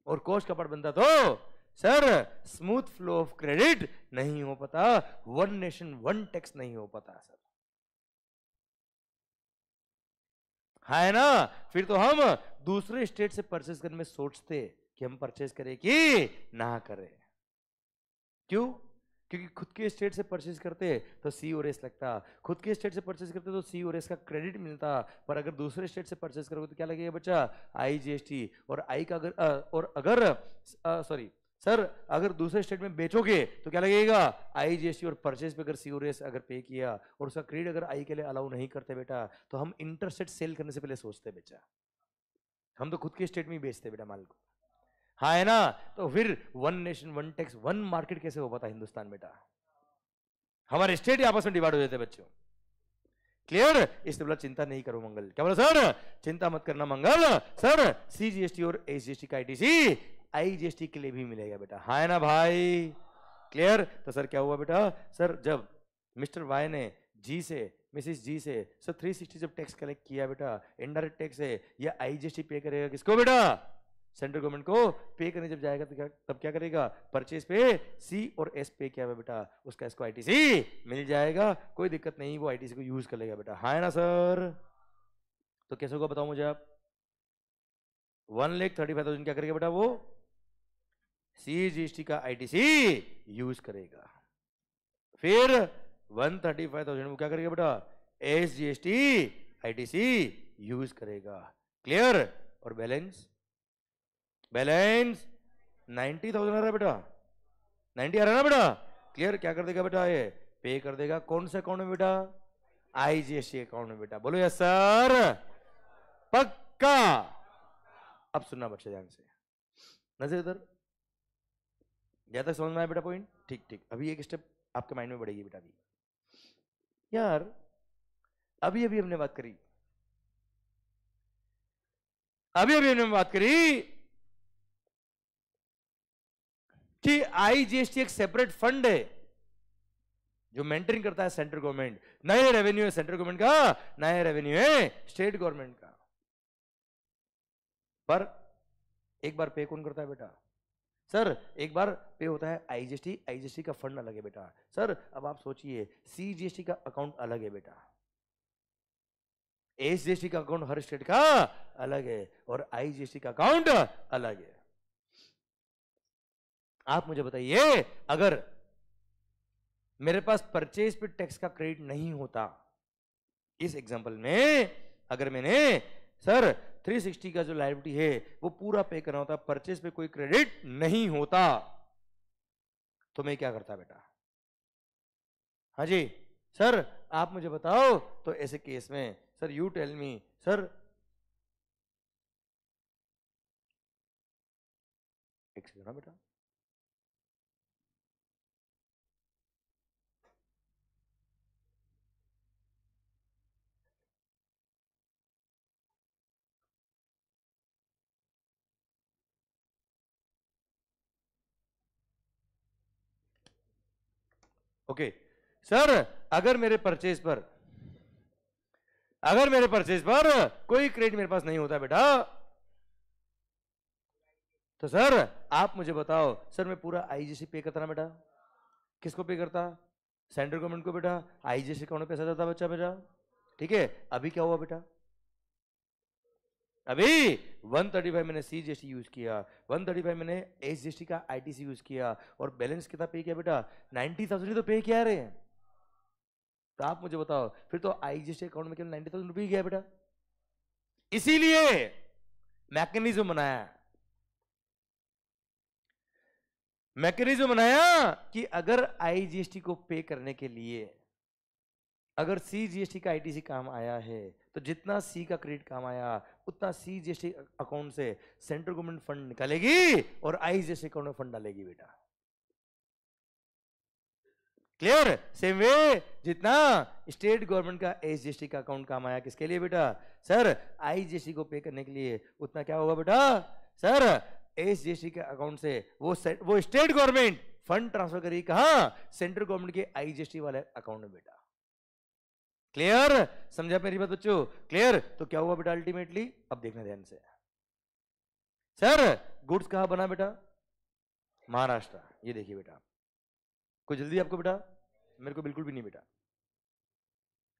और कोष का पट बनता तो sir, smooth flow of credit नहीं हो पाता, वन नेशन, वन टैक्स नहीं हो पाता, सर। है ना, फिर तो हम दूसरे स्टेट से परचेज करने में सोचते कि हम परचेज करें कि ना करें। क्यों? क्योंकि खुद के स्टेट से परचेज करते तो सी और एस लगता। खुद के स्टेट से परचेज करते तो सी और एस का क्रेडिट मिलता। पर अगर दूसरे स्टेट से परचेज करोगे तो क्या लगेगा बच्चा? आई जीएसटी और आई का अगर आ, और अगर सॉरी सर अगर दूसरे स्टेट में बेचोगे तो क्या लगेगा? आई जी एस टी और परचेज पे अगर सी एस अगर पे किया और उसका क्रेडिट अगर आई के लिए अलाउ नहीं करते बेटा तो हम इंटरस्टेट सेल करने से पहले सोचते बेचा। हम तो खुद के स्टेट में ही बेचते बेटा माल को। हाँ है ना? तो फिर one nation one tax one market कैसे हो पाता हिंदुस्तान बेटा? हमारे स्टेट आपस में डिवाइड हो जाते बच्चों। क्लियर इसलिए बोला, चिंता नहीं करो मंगल। क्या बोला, सर? चिंता मत करना मंगल। सर सीजीएसटी और एसजीएसटी का आईटीसी आईजीएसटी के लिए भी मिलेगा बेटा। हाँ है ना भाई? क्लियर तो सर, क्या हुआ बेटा? सर, जब मिस्टर वाई ने जी से, मिसिस जी से, सर 360 जब टैक्स कलेक्ट किया बेटा इनडायरेक्ट टैक्स है, या आईजीएसटी पे करेगा किसको बेटा? सेंट्रल गवर्नमेंट को पे करने जब जाएगा तो क्या, तब क्या करेगा? परचेज पे सी और एस पे क्या हुआ बेटा? उसका इसको आईटीसी मिल जाएगा। कोई दिक्कत नहीं, वो आईटीसी को यूज़ कर लेगा बेटा। हाँ ना सर तो कैसे होगा बताओ मुझे आप। वन लेख थर्टी फाइव थाउज़ेंड क्या करेगा बेटा वो? सी जीएसटी का आईटीसी यूज़ करेगा। फिर वन थर्टी फाइव थाउज़ेंड वो क्या करेगा बेटा? एस जीएसटी आईटीसी यूज़ करेगा। क्लियर और बैलेंस बैलेंस नाइन्टी थाउज़ेंड आ रहा है बेटा। नाइन्टी आ रहा है ना बेटा? क्लियर क्या कर देगा बेटा ये? पे कर देगा कौन से अकाउंट में बेटा? आईजीएसटी अकाउंट में बेटा। बोलो यस सर पक्का। अब सुनना बच्चे ध्यान से। नज़र इधर। ज़्यादा समझ में आया बेटा पॉइंट ठीक ठीक। अभी एक स्टेप आपके माइंड में बढ़ेगी बेटा अभी। यार, अभी अभी हमने बात करी। अभी अभी हमने बात करी। कि आईजीएसटी एक सेपरेट फंड है, जो मेंटेन करता है सेंट्रल गवर्नमेंट नए रेवेन्यू है सेंट्रल गवर्नमेंट का नया रेवेन्यू है स्टेट गवर्नमेंट का। पर एक बार पे कौन करता है बेटा? सर, एक बार पे होता है आईजीएसटी आईजीएसटी का फंड अलग है बेटा। सर, अब आप सोचिए सीजीएसटी का अकाउंट अलग है बेटा। एसजीएसटी का अकाउंट हर स्टेट का अलग है। और आईजीएसटी का अकाउंट अलग है। आप मुझे बताइए, अगर मेरे पास परचेज पे टैक्स का क्रेडिट नहीं होता, इस एग्जांपल में अगर मैंने, सर 360 का जो लाइबिलिटी है, वो पूरा पे करना होता परचेज पे कोई क्रेडिट नहीं होता तो मैं क्या करता बेटा? हाँ जी। सर, आप मुझे बताओ। तो ऐसे केस में, sir you tell me sir एक सेकंड हाँ बेटा। ओके सर अगर मेरे परचेज पर, अगर मेरे परचेज पर कोई क्रेडिट मेरे पास नहीं होता बेटा तो सर आप मुझे बताओ सर मैं पूरा आईजीसी पे करता ना बेटा? किसको पे करता? सेंट्रल गवर्नमेंट को बेटा? आईजीसी अकाउंट में पैसा जाता बच्चा बेटा ठीक है? अभी क्या हुआ बेटा? अभी 135 मैंने सी जीएसटी यूज़ किया 135 मैंने एस जीएसटी का आई आईटीसी यूज़ किया और बैलेंस कितना पे किया बेटा? 90,000 ही तो पे किया रहे तो आप मुझे बताओ फिर तो आईजीएसटी अकाउंट में केवल 90,000 रुपये गया बेटा। इसीलिए मैकेनिज्म बनाया। मैकेनिज्म बनाया कि अगर आईजीएसटी को पे करने के लिए अगर सी जीएसटी का आईटीसी काम आया है तो जितना सी का क्रेडिट काम आया उतना सी जीएसटी अकाउंट से सेंट्रल गवर्नमेंट फंड निकालेगी और आई जीएसटी अकाउंट में फंड डालेगी बेटा। क्लियर सेम वे जितना स्टेट गवर्नमेंट का एस जीएसटी का अकाउंट काम आया किसके लिए बेटा? सर आई जीएसटी को पे करने के लिए उतना क्या होगा बेटा? सर एस जीएसटी के अकाउंट से वो वो स्टेट गवर्नमेंट फंड ट्रांसफ़र करेगी कहा? सेंट्रल गवर्नमेंट के आईजीएसटी वाले अकाउंट में बेटा। क्लियर समझा मेरी बात बच्चों? क्लियर तो क्या हुआ बेटा अल्टीमेटली अब देखना ध्यान से। सर गुड्स कहा बना बेटा? महाराष्ट्र। ये देखिए बेटा। कोई जल्दी आपको बेटा? मेरे को बिल्कुल भी नहीं बेटा।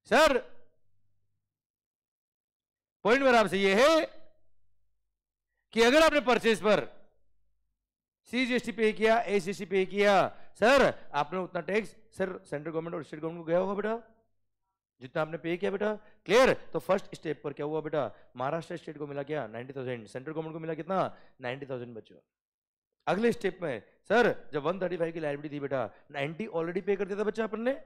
सर पॉइंट मेरा आपसे ये है कि अगर आपने परचेज पर सीजीएसटी पे किया एसीएसटी पे किया सर आपने उतना टैक्स सर सेंट्रल गवर्नमेंट और स्टेट गवर्नमेंट को गया होगा बेटा। जितना आपने पे किया बेटा क्लियर तो फ़र्स्ट स्टेप पर क्या हुआ बेटा? महाराष्ट्र स्टेट को मिला क्या? नाइन्टी थाउज़ेंड सेंट्रल गवर्नमेंट को मिला कितना? नाइन्टी थाउज़ेंड बच्चों। अगले स्टेप में सर जब 135 की लाइबिलिटी थी बेटा 90 ऑलरेडी पे कर दिया था बच्चा अपन ने।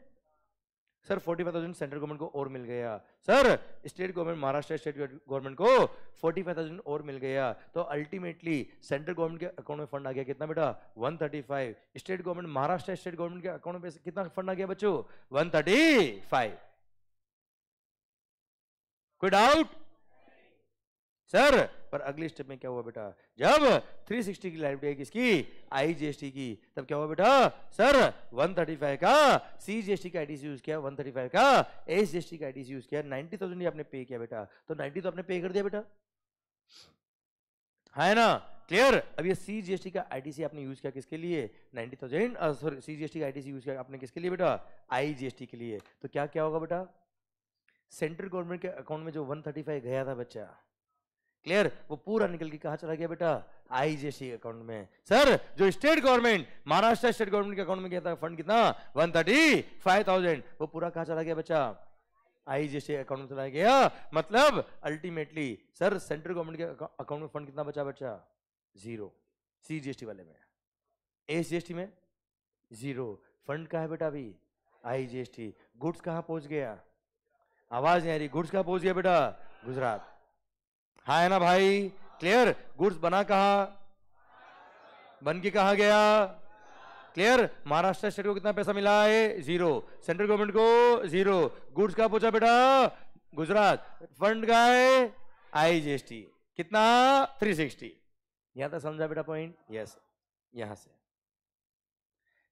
सर 45,000 सेंट्रल गवर्नमेंट को और मिल गया। Sir state government Maharashtra state government को 45,000 और मिल गया। तो अल्टीमेटली सेंट्रल गवर्नमेंट के अकाउंट में फंड आ गया कितना बेटा? 135 state government Maharashtra state government के अकाउंट में कितना फंड आ गया बच्चों? 135 कोई डाउट सर पर अगली स्टेप में क्या हुआ बेटा? जब 360 की लाइफ है किसकी? आईजीएसटी की। तब क्या हुआ बेटा? सर 135 का सीजीएसटी का आईटीसी यूज़ किया 135 का एसजीएसटी का आईटीसी यूज़ किया 90,000 आपने पे किया बेटा। तो 90 तो आपने पे कर दिया बेटा। है ना? क्लियर अब ये सी जीएसटी का आईटीसी आपने यूज़ किया किसके लिए? 90,000 सॉरी सी जीएसटी का आईटीसी यूज़ किया आपने किसके लिए बेटा? आईजीएसटी के लिए। तो क्या क्या होगा बेटा? सेंट्रल गवर्नमेंट के अकाउंट में जो 135 गया था बच्चा क्लियर? वो पूरा निकल के कहा चला गया बेटा? आईजेसी अकाउंट में। सर जो state government Maharashtra state government के अकाउंट में गया था फंड कितना? 135,000 वो पूरा कहा चला गया बच्चा? आई जीएसटी अकाउंट में चलाया गया। मतलब अल्टीमेटली सर सेंट्रल गवर्नमेंट के अकाउंट में फंड कितना बचा बच्चा? ज़ीरो। सी जीएसटी वाले में। एस जीएसटी में? ज़ीरो। फंड कहाँ है बेटा अभी? आई जीएसटी गुड्स कहाँ पहुँच गया? आवाज़ नहीं आ रही। गुड्स कहाँ पहुँच गया बेटा, गुजरात। हाँ है ना भाई क्लियर गुड्स बना कहा? बन के कहा गया? क्लियर महाराष्ट्र स्टेट को कितना पैसा मिला है? ज़ीरो सेंट्रल गवर्नमेंट को ज़ीरो गुड्स कहाँ पहुँचा बेटा? गुजरात। फंड का है आई जीएसटी कितना? 360 यहाँ तक समझा बेटा पॉइंट यस यहाँ से।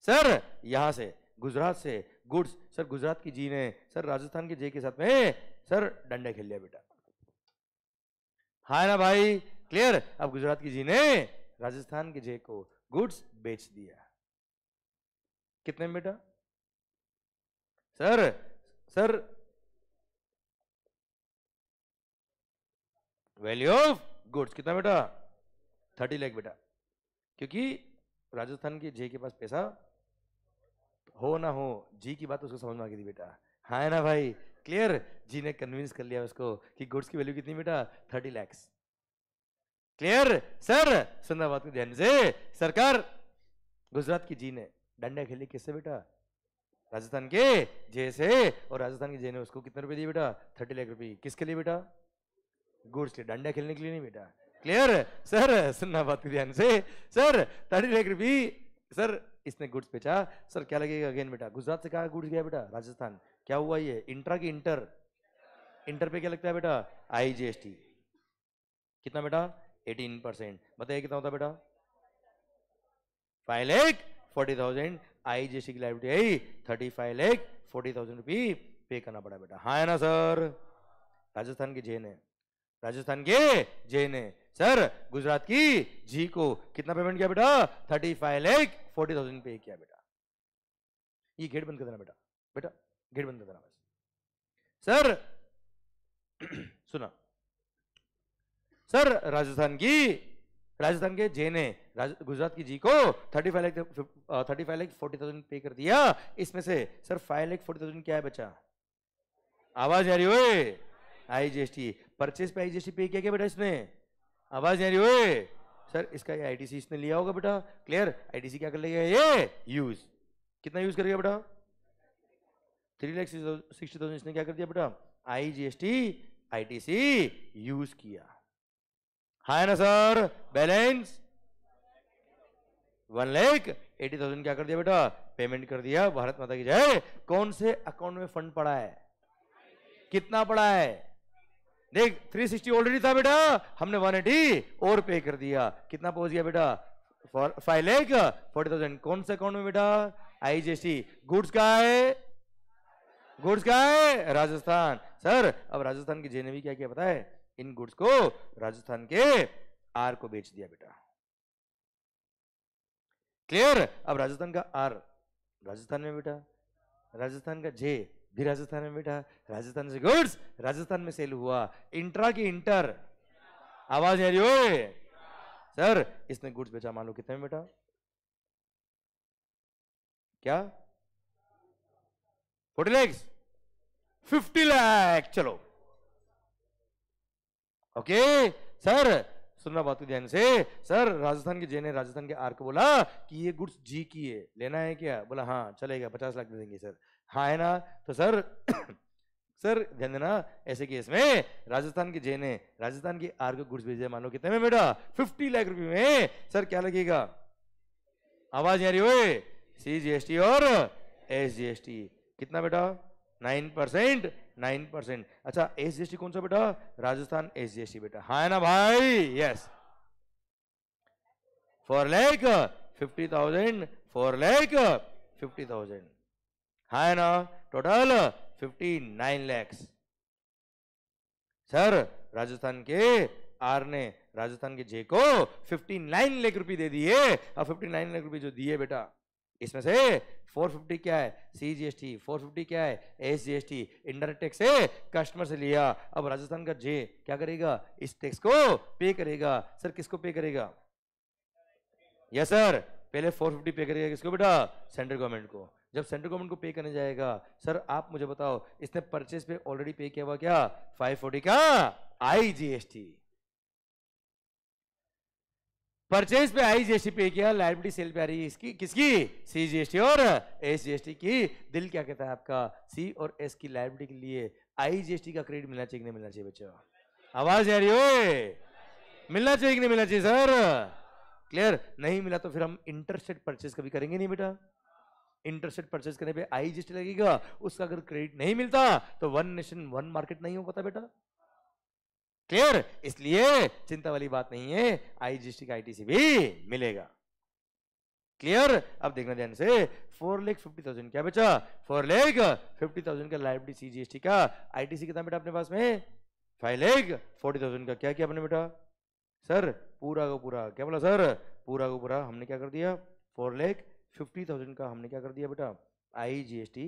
सर यहाँ से। गुजरात से, गुड्स, सर गुजरात की जी ने सर राजस्थान के जे के साथ में सर डंडे खेल लिया बेटा। हाँ ना भाई क्लियर अब गुजरात की जी ने राजस्थान के जे को गुड्स बेच दिया। कितने में बेटा? Sir sir value of goods कितना बेटा? थर्टी लाख बेटा। क्योंकि राजस्थान के जे के पास पैसा हो ना हो, जी की बात उसको समझ में आ गई थी बेटा। हाँ है ना भाई क्लियर जी ने कन्विंस कर लिया उसको कि गुड्स की वैल्यू कितनी बेटा? थर्टी लैक्स क्लियर सर सुनना बात ध्यान से। सरकार, गुजरात की जी ने डंडा खेली किससे बेटा? राजस्थान के, जे से। और राजस्थान के जे ने उसको कितने रुपए दिए बेटा? थर्टी लाख रुपए। किसके लिए बेटा? गुड्स के डंडा खेलने के लिए नहीं बेटा। क्लियर सर सुनना बात ध्यान से। सर थर्टी लाख रुपए। सर इसने गुड्स बेचा। सर, क्या लगेगा अगेन बेटा? गुजरात से कहा गुड्स गया बेटा? राजस्थान। क्या हुआ ये? इंट्रा की इंटर इंटर पे क्या लगता है बेटा? आई जी एस टी कितना बेटा? एटीन परसेंट बताइए कितना होता बेटा? Five lakh forty thousand I G S T की लाइबिलिटी आई thirty five lakh forty thousand rupee pay करना पड़ा बेटा। हाँ है ना, सर? राजस्थान के जेन है राजस्थान के जेन है सर, गुजरात की जी को कितना पेमेंट किया बेटा? Thirty five lakh forty thousand pay किया बेटा। ये गेट बंद कर देना बेटा बेटा गेट बंद कर देना बस। सर, सुना। सर, राजस्थान की, राजस्थान के जे ने गुजरात की जी को thirty five lakh thirty five lakh forty thousand pay कर दिया। इसमें से, sir five lakh forty thousand क्या है बचा? आवाज़ आ रही ओए I G S T purchase पे आई जी एस टी पे किया क्या बेटा इसने? आवाज़ आ रही, ओए। सर, इसका ये आईटीसी इसने लिया होगा बेटा। क्लियर आईटीसी क्या कर लेगा ये? यूज़ कितना यूज़ करेगा बेटा? थ्री लैख सिक्सटी थाउज़ेंड इसने क्या कर दिया बेटा? I G S T ITC use किया। हाँ है ना sir? Balance one lakh eighty thousand क्या कर दिया बेटा? पेमेंट कर दिया। भारत माता की जय। कौन से अकाउंट में फंड पड़ा है? कितना पड़ा है? देख 360 ऑलरेडी था बेटा। हमने 180 और पे कर दिया। कितना पहुँच गया बेटा? फाइव लैख फोर्टी थाउज़ेंड कौन से अकाउंट में बेटा? आईजीएसटी गुड्स का है। गुड्स का है। राजस्थान। सर अब राजस्थान की जेने भी क्या किया पता है? इन गुड्स को राजस्थान के आर को बेच दिया बेटा। क्लियर अब राजस्थान का आर राजस्थान में बेटा? राजस्थान का जे भी राजस्थान में बेटा, राजस्थान से गुड्स राजस्थान में सेल हुआ। इंट्रा की इंटर आवाज़ आ रही ओए सर इसने गुड्स बेचा, मान लो कितने में बेटा? क्या? फोर्टी लैक्स फिफ्टी लैख चलो। ओके सर सुनना बात ध्यान से। सर राजस्थान के जे ने राजस्थान के आर को बोला कि ये गुड्स जी की है। लेना है क्या? बोला हाँ चलेगा, पचास लाख दे देंगे सर हाँ है ना? तो सर सर देना ऐसे केस में राजस्थान के जे ने राजस्थान के आर को गुड्स भेजे मान लो कितने में बेटा? फिफ्टी लाख रुपए में। सर, क्या लगेगा? आवाज़ नहीं आ रही, ओए। सी जीएसटी और एस जी एस टी कितना बेटा? Nine percent nine percent. अच्छा एस जी एस टी कौन सा बेटा? राजस्थान एस जीएसटी बेटा। हाँ है ना भाई? Yes four lakh fifty thousand four lakh fifty thousand हाँ ना total fifty nine lakhs sir Rajasthan के आर ने, राजस्थान के जे को 59 लाख रुपए दे दिए। अब 59 लाख रुपए जो दिए बेटा, इसमें से 450 क्या है? C G S T four क्या है? S G S T indirect tax से कस्टमर से लिया। अब राजस्थान का जे क्या करेगा? इस टैक्स को पे करेगा। सर किसको पे करेगा? यस सर पहले 450 पे करेगा किसको बेटा? सेंट्रल गवर्नमेंट को। जब सेंट्रल गवर्नमेंट को पे करने जाएगा, सर, आप मुझे बताओ, इसने परचेज पे ऑलरेडी पे किया हुआ क्या? 540 का आईजीएसटी परचेज पे आईजीएसटी पे किया लाइबिलिटी सेल पे आ रही है इसकी, किसकी? सीजीएसटी और एसजीएसटी की। दिल क्या कहता है आपका? सी और एस की लाइबिलिटी के लिए आईजीएसटी का क्रेडिट मिलना चाहिए नहीं मिलना चाहिए बच्चों? आवाज़ आ रही हो? मिलना चाहिए कि नहीं मिलना चाहिए, सर? क्लियर नहीं मिला तो फिर हम इंटरसेट परचेज कभी करेंगे नहीं बेटा। इंटरसेट परचेज करने पे आईजीएसटी लगेगा, उसका अगर क्रेडिट नहीं मिलता तो वन नेशन, वन मार्केट नहीं हो पाता बेटा। क्लियर? इसलिए चिंता वाली बात नहीं है आईजीएसटी का आईटीसी भी मिलेगा। क्लियर? अब देखना ध्यान से, फोर लेख फिफ्टी थाउज़ेंड क्या बेचा फोर लेख फिफ्टी थाउज़ेंड का लाइबिलिटी सीजीएसटी का आईटीसी कितना बेटा अपने पास में? फाइव लेख फोर्टी थाउज़ेंड का क्या किया अपने बेटा? सर, पूरा का पूरा, क्या बोला सर? पूरा का पूरा हमने क्या कर दिया? फोर लेख फिफ्टी थाउज़ेंड का हमने क्या कर दिया बेटा? I G S T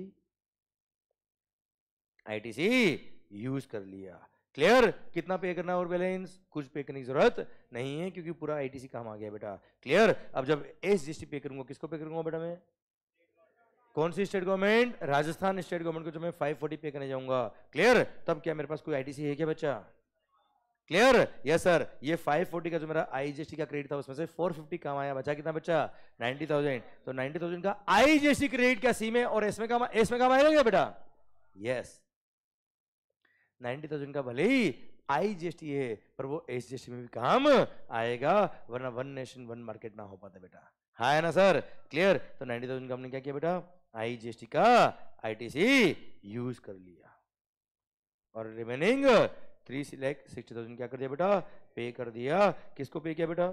I T C use कर लिया। क्लियर कितना पे करना और बैलेंस कुछ पे करने की ज़रूरत नहीं है क्योंकि पूरा आईटीसी काम आ गया बेटा। क्लियर अब जब एस जीएसटी पे करूँगा, किसको पे करूँगा बेटा मैं? कौन सी state government Rajasthan state government को जो मैं 540 पे करने जाऊँगा। क्लियर तब क्या मेरे पास कोई आईटीसी है क्या बच्चा? क्लियर यस सर ये 540 का जो मेरा आईजीएसटी का क्रेडिट था उसमें से 450 काम आया। बचा कितना बच्चा 90,000 तो 90,000 का आईजीएसटी क्रेडिट क्या सी में और एस में काम एस में काम आएगा बेटा? यस 90,000 का भले ही आईजीएसटी है पर वो एसजीएसटी में भी काम आएगा वरना वन नेशन वन मार्केट ना हो पाता बेटा। हाँ है ना सर क्लियर तो 90,000 का हमने क्या किया बेटा? आईजीएसटी का आईटीसी यूज़ कर लिया। और remaining three lakh sixty thousand क्या कर दिया बेटा? पे कर दिया। किसको पे किया बेटा?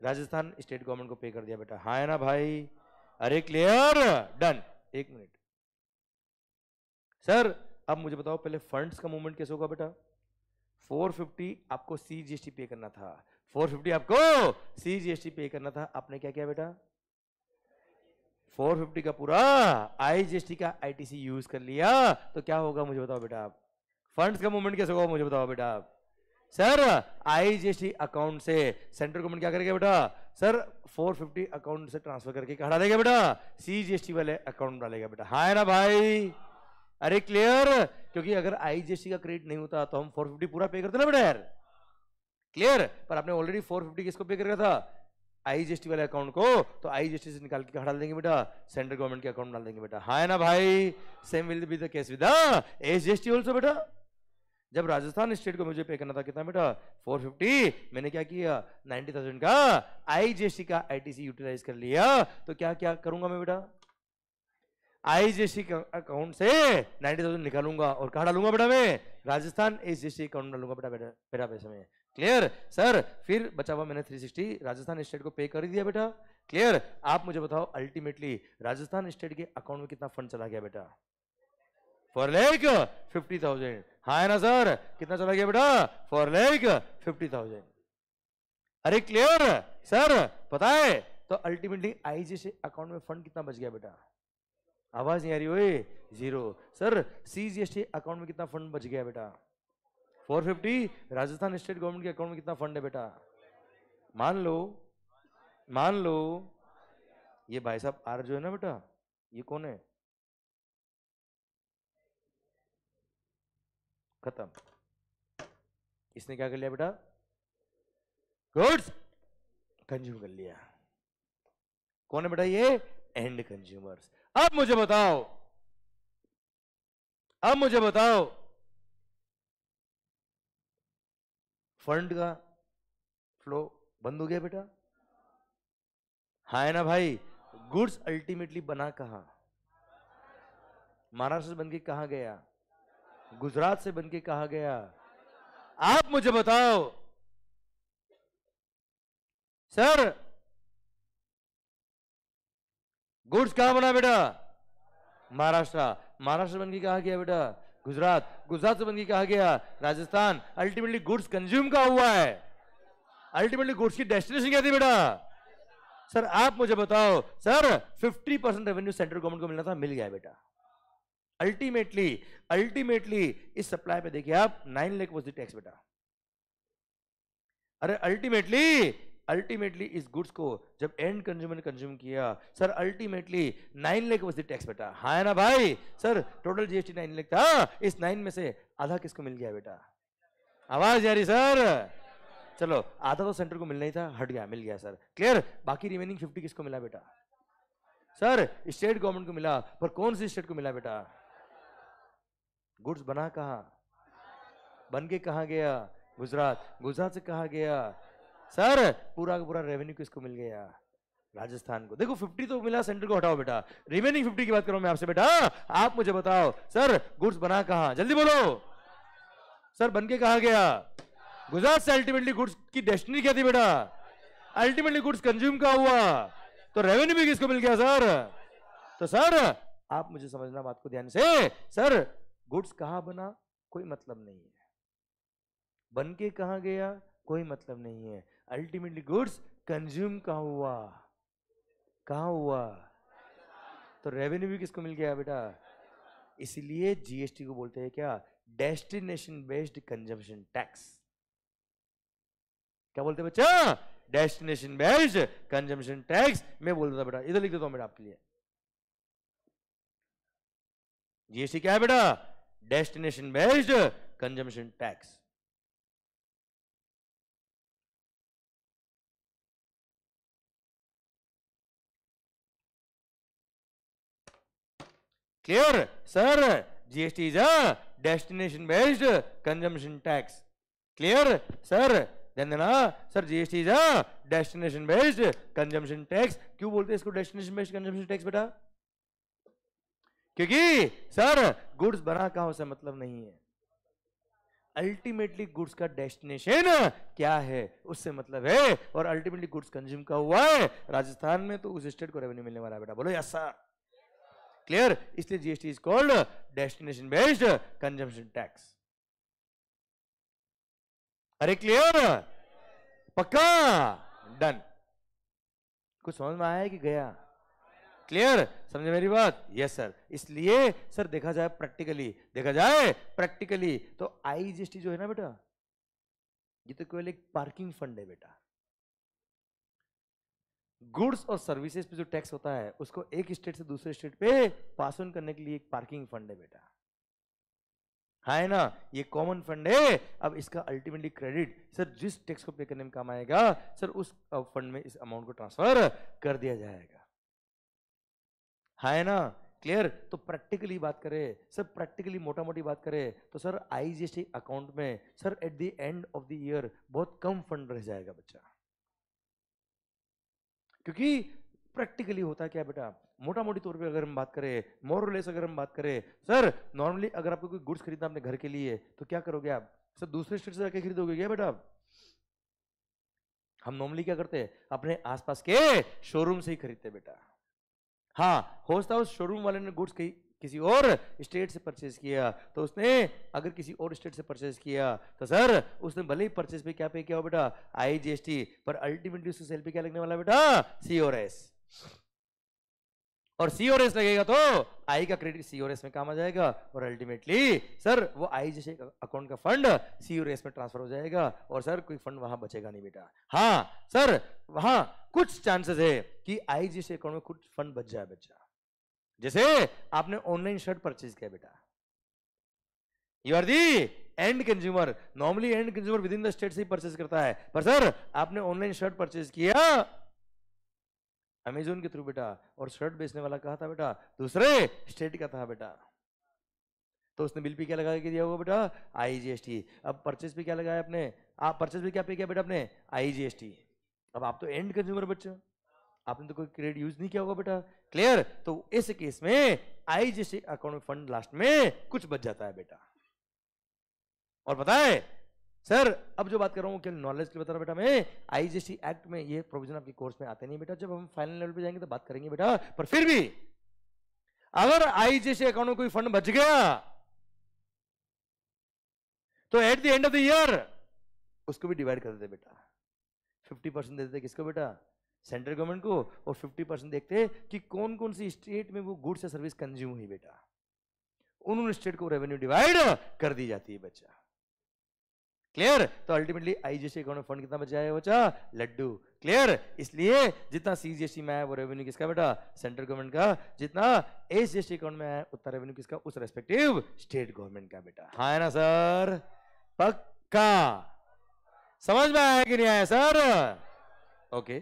राजस्थान स्टेट गवर्नमेंट को पे कर दिया बेटा। हाँ है ना भाई? अरे क्लियर डन एक मिनट सर अब मुझे बताओ, पहले फंड्स का मूवमेंट कैसे होगा बेटा? 450 आपको सीजीएसटी पे करना था। 450 आपको सीजीएसटी पे करना था। आपने क्या किया बेटा? 450 का पूरा आईजीएसटी का आईटीसी यूज़ कर लिया। तो क्या होगा मुझे बताओ बेटा आप? फंड्स का मूवमेंट कैसे होगा मुझे बताओ बेटा। सर आईजीएसटी अकाउंट से सेंट्रल गवर्नमेंट क्या करेगा बेटा? सर 450 अकाउंट से ट्रांसफ़र करके कहा डालेगा बेटा। सीजीएसटी वाले अकाउंट डालेगा बेटा। हाँ ना भाई? अरे क्लियर क्योंकि अगर आईजीएसटी का क्रेडिट नहीं होता तो हम 450 पूरा पे करते ना बेटा यार। क्लियर पर आपने ऑलरेडी 450 किसको पे कर था आईजीएसटी वाले अकाउंट को तो आईजीएसटी से निकाल के डाल देंगे बेटा। सेंट्रल गवर्नमेंट के अकाउंट डाल देंगे बेटा। हाँ ना भाई? Same will be the case with SGST also बेटा। जब राजस्थान स्टेट को मुझे पे करना था कितना बेटा? 450 मैंने क्या किया? 90,000 का आईजीएसटी का आईटीसी यूटिलाइज कर लिया। तो क्या क्या करूँगा मैं बेटा? आईजीएसटी अकाउंट से 90,000 निकालूँगा और कहा डालूँगा बेटा मैं? राजस्थान एसजीएसटी अकाउंट डालूँगा बेटा बेटा मेरा पैसे में। क्लियर सर फिर बचा हुआ मैंने 360 राजस्थान स्टेट को पे कर दिया बेटा। क्लियर आप मुझे बताओ अल्टीमेटली राजस्थान स्टेट के अकाउंट में कितना फंड चला गया बेटा? फॉर लेक फिफ्टी थाउज़ेंड हाँ है ना सर कितना चला गया बेटा? फॉर लेक फिफ्टी थाउज़ेंड अरे क्लियर सर पता है? तो अल्टीमेटली आईजीएसटी अकाउंट में फंड कितना बच गया बेटा? आवाज़ नहीं आ रही ओए। ज़ीरो सर सीजीएसटी अकाउंट में कितना फंड बच गया बेटा? 450 राजस्थान स्टेट गवर्नमेंट के अकाउंट में कितना फंड है बेटा? मान लो मान लो, ये भाई साहब आर जो है ना बेटा, ये कौन है? खत्म। इसने क्या कर लिया बेटा? गुड्स कंज्यूम कर लिया। कौन है बेटा ये? एंड कंज्यूमर्स अब मुझे बताओ। अब मुझे बताओ। फंड का फ्लो बंद हो गया बेटा। हाँ है ना भाई। गुड्स अल्टीमेटली बना कहा? महाराष्ट्र बन के कहा गया? गुजरात से बनके कहा गया। आप मुझे बताओ। सर, गुड्स कहाँ बना बेटा? महाराष्ट्र। महाराष्ट्र बन के कहा गया बेटा। गुजरात। गुजरात से बन के कहा गया। राजस्थान। अल्टीमेटली गुड्स कंज्यूम का हुआ है। अल्टीमेटली गुड्स की डेस्टिनेशन क्या थी बेटा? सर, आप मुझे बताओ। Sir 50 percent revenue central government को मिलना था, मिल गया बेटा। अल्टीमेटली अल्टीमेटली इस सप्लाई पे देखिए आप nine lakh was the tax बेटा। अरे अल्टीमेटली अल्टीमेटली इस गुड्स को जब एंड कंज्यूमर ने कंज्यूम किया sir ultimately nine lakh was the tax बेटा। हाँ है ना भाई? सर टोटल जीएसटी नाइन लेख था। इस नाइन में से आधा किसको मिल गया, बेटा? आवाज़ जा रही सर चलो, आधा तो सेंटर को मिलना ही था, हट गया, मिल गया सर क्लियर बाकी रिमेनिंग फिफ्टी किसको मिला, बेटा? सर स्टेट गवर्नमेंट को मिला, पर कौन सी स्टेट को मिला, बेटा? गुड्स बना कहा? बन के कहा गया? गुजरात। गुजरात से कहा गया? सर, पूरा का पूरा रेवेन्यू किसको मिल गया? राजस्थान को। देखो 50 तो मिला सेंटर को हटाओ बेटा। रिमेनिंग 50 की बात करो मैं आपसे बेटा। आप मुझे बताओ, सर, गुड्स बना कहा? जल्दी बोलो। सर, बन के कहा गया? गुजरात से अल्टीमेटली गुड्स की डेस्टिनी क्या थी बेटा? अल्टीमेटली गुड्स कंज्यूम का हुआ? तो रेवेन्यू भी किसको मिल गया, सर? तो सर, आप मुझे समझना बात को ध्यान से। सर गुड्स कहाँ बना? कोई मतलब नहीं है। बन के कहा गया? कोई मतलब नहीं है। अल्टीमेटली गुड्स कंज्यूम कहाँ हुआ? कहाँ हुआ? तो रेवेन्यू भी किसको मिल गया बेटा? इसलिए जीएसटी को बोलते हैं क्या? Destination based consumption tax. क्या बोलते हैं बच्चा? Destination based consumption tax. मैं बोल देता बेटा, इधर लिख देता हूँ बेटा आपके लिए। जीएसटी क्या है बेटा? Destination based consumption tax clear sir GST is a destination based consumption tax clear sir ध्यान देना sir GST is a destination based consumption tax क्यों बोलते हैं इसको डेस्टिनेशन बेस्ड कंजम्पशन टैक्स बेटा? क्योंकि, सर, गुड्स बना कहा से मतलब नहीं है? अल्टीमेटली गुड्स का डेस्टिनेशन क्या है? उससे मतलब है, और अल्टीमेटली गुड्स कंज्यूम का हुआ है? राजस्थान में तो उस स्टेट को रेवेन्यू मिलने वाला है बेटा। बोलो यस सर क्लियर इसलिए GST is called destination based consumption tax अरे क्लियर पक्का? डन कुछ समझ में आया कि गया? क्लियर समझे मेरी बात? यस सर इसलिए सर देखा जाए प्रैक्टिकली देखा जाए प्रैक्टिकली तो आईजीएसटी जो है ना बेटा, ये तो केवल एक पार्किंग फंड है बेटा। गुड्स और सर्विसेज़ पे जो टैक्स होता है, उसको एक स्टेट से दूसरे स्टेट पे पास ऑन करने के लिए एक पार्किंग फंड है बेटा। है ना? ये कॉमन फंड है। अब इसका अल्टीमेटली क्रेडिट सर जिस टैक्स को पे करने में काम आएगा सर उस फंड में इस अमाउंट को ट्रांसफ़र कर दिया जाएगा। है ना? क्लियर तो प्रैक्टिकली बात करें सर प्रैक्टिकली मोटा मोटी बात करें तो सर आईजीएसटी अकाउंट में sir at the end of the year बहुत कम फंड रह जाएगा बच्चा। क्योंकि प्रैक्टिकली होता है क्या बेटा? मोटा मोटी तौर पे अगर हम बात करें मोरलेस अगर हम बात करें सर नॉर्मली अगर आपको कोई गुड्स खरीदना अपने घर के लिए तो क्या करोगे आप? सर दूसरे स्टेट से जाके खरीदोगे क्या बेटा? हम नॉर्मली क्या करते हैं? अपने आसपास के शोरूम से ही खरीदते बेटा। हाँ होता उस शोरूम वाले ने गुड्स किसी और स्टेट से परचेज किया तो उसने, अगर किसी और स्टेट से परचेज किया तो सर उसने भले ही परचेज पे क्या पे किया हो बेटा? आईजीएसटी पर अल्टीमेटली उसके सेल पे क्या लगने वाला बेटा? सी और एस और सी और एस लगेगा तो आई का क्रेडिट सी और एस में काम आ जाएगा और अल्टीमेटली सर वो आई जैसे अकाउंट का फंड सी और एस में ट्रांसफ़र हो जाएगा और सर कोई फंड वहाँ बचेगा नहीं बेटा। हाँ सर वहाँ कुछ चांसेस है कि आई जैसे अकाउंट में कुछ फंड बच जाए बच्चा। जैसे आपने ऑनलाइन शर्ट परचेज किया बेटा। You are the end consumer normally end consumer within the state से ही परचेज करता है। पर सर आपने ऑनलाइन शर्ट परचेज किया अमेजोन के थ्रू बेटा, और शर्ट बेचने वाला कहा था बेटा? दूसरे स्टेट का था बेटा। तो उसने बिल पे क्या लगा के दिया होगा बेटा? आईजीएसटी अब परचेज पे क्या लगाया आपने आप परचेज पे क्या पे किया बेटा आपने आईजीएसटी अब आप तो एंड कंज्यूमर बच्चा आपने तो कोई क्रेडिट यूज़ नहीं किया होगा बेटा। क्लियर तो इस केस में आईजीएसटी अकाउंट फंड लास्ट में कुछ बच जाता है बेटा। और है सर अब जो बात कर रहा हूँ क्या नॉलेज के बता रहा बेटा मैं। आईजीएसटी एक्ट में ये प्रोविज़न आपके कोर्स में आते नहीं बेटा। जब हम फाइनल लेवल पे जाएँगे तो बात करेंगे बेटा, पर फिर भी, अगर आईजीएसटी अकाउंट में कोई फंड बच गया तो at the end of the year उसको भी डिवाइड कर देते बेटा। फिफ्टी परसेंट दे देते किसको बेटा? सेंट्रल गवर्नमेंट को, और फिफ्टी परसेंट देखते कि कौन कौन सी स्टेट में वो गुड्स या सर्विस कंज्यूम हुई बेटा। उन स्टेट को रेवेन्यू डिवाइड कर दी जाती है बच्चा। क्लियर तो अल्टीमेटली आईजीएसटी अकाउंट में फंड कितना बचा है बचा लड्डू। क्लियर इसलिए जितना सीजीएसटी में आया वो रेवेन्यू किसका बेटा? सेंट्रल गवर्नमेंट का। जितना एसजीएसटी अकाउंट में आया उतना रेवेन्यू किसका? उस रेस्पेक्टिव स्टेट गवर्नमेंट का बेटा। हाँ है ना सर पक्का। समझ में आया कि नहीं आया सर ओके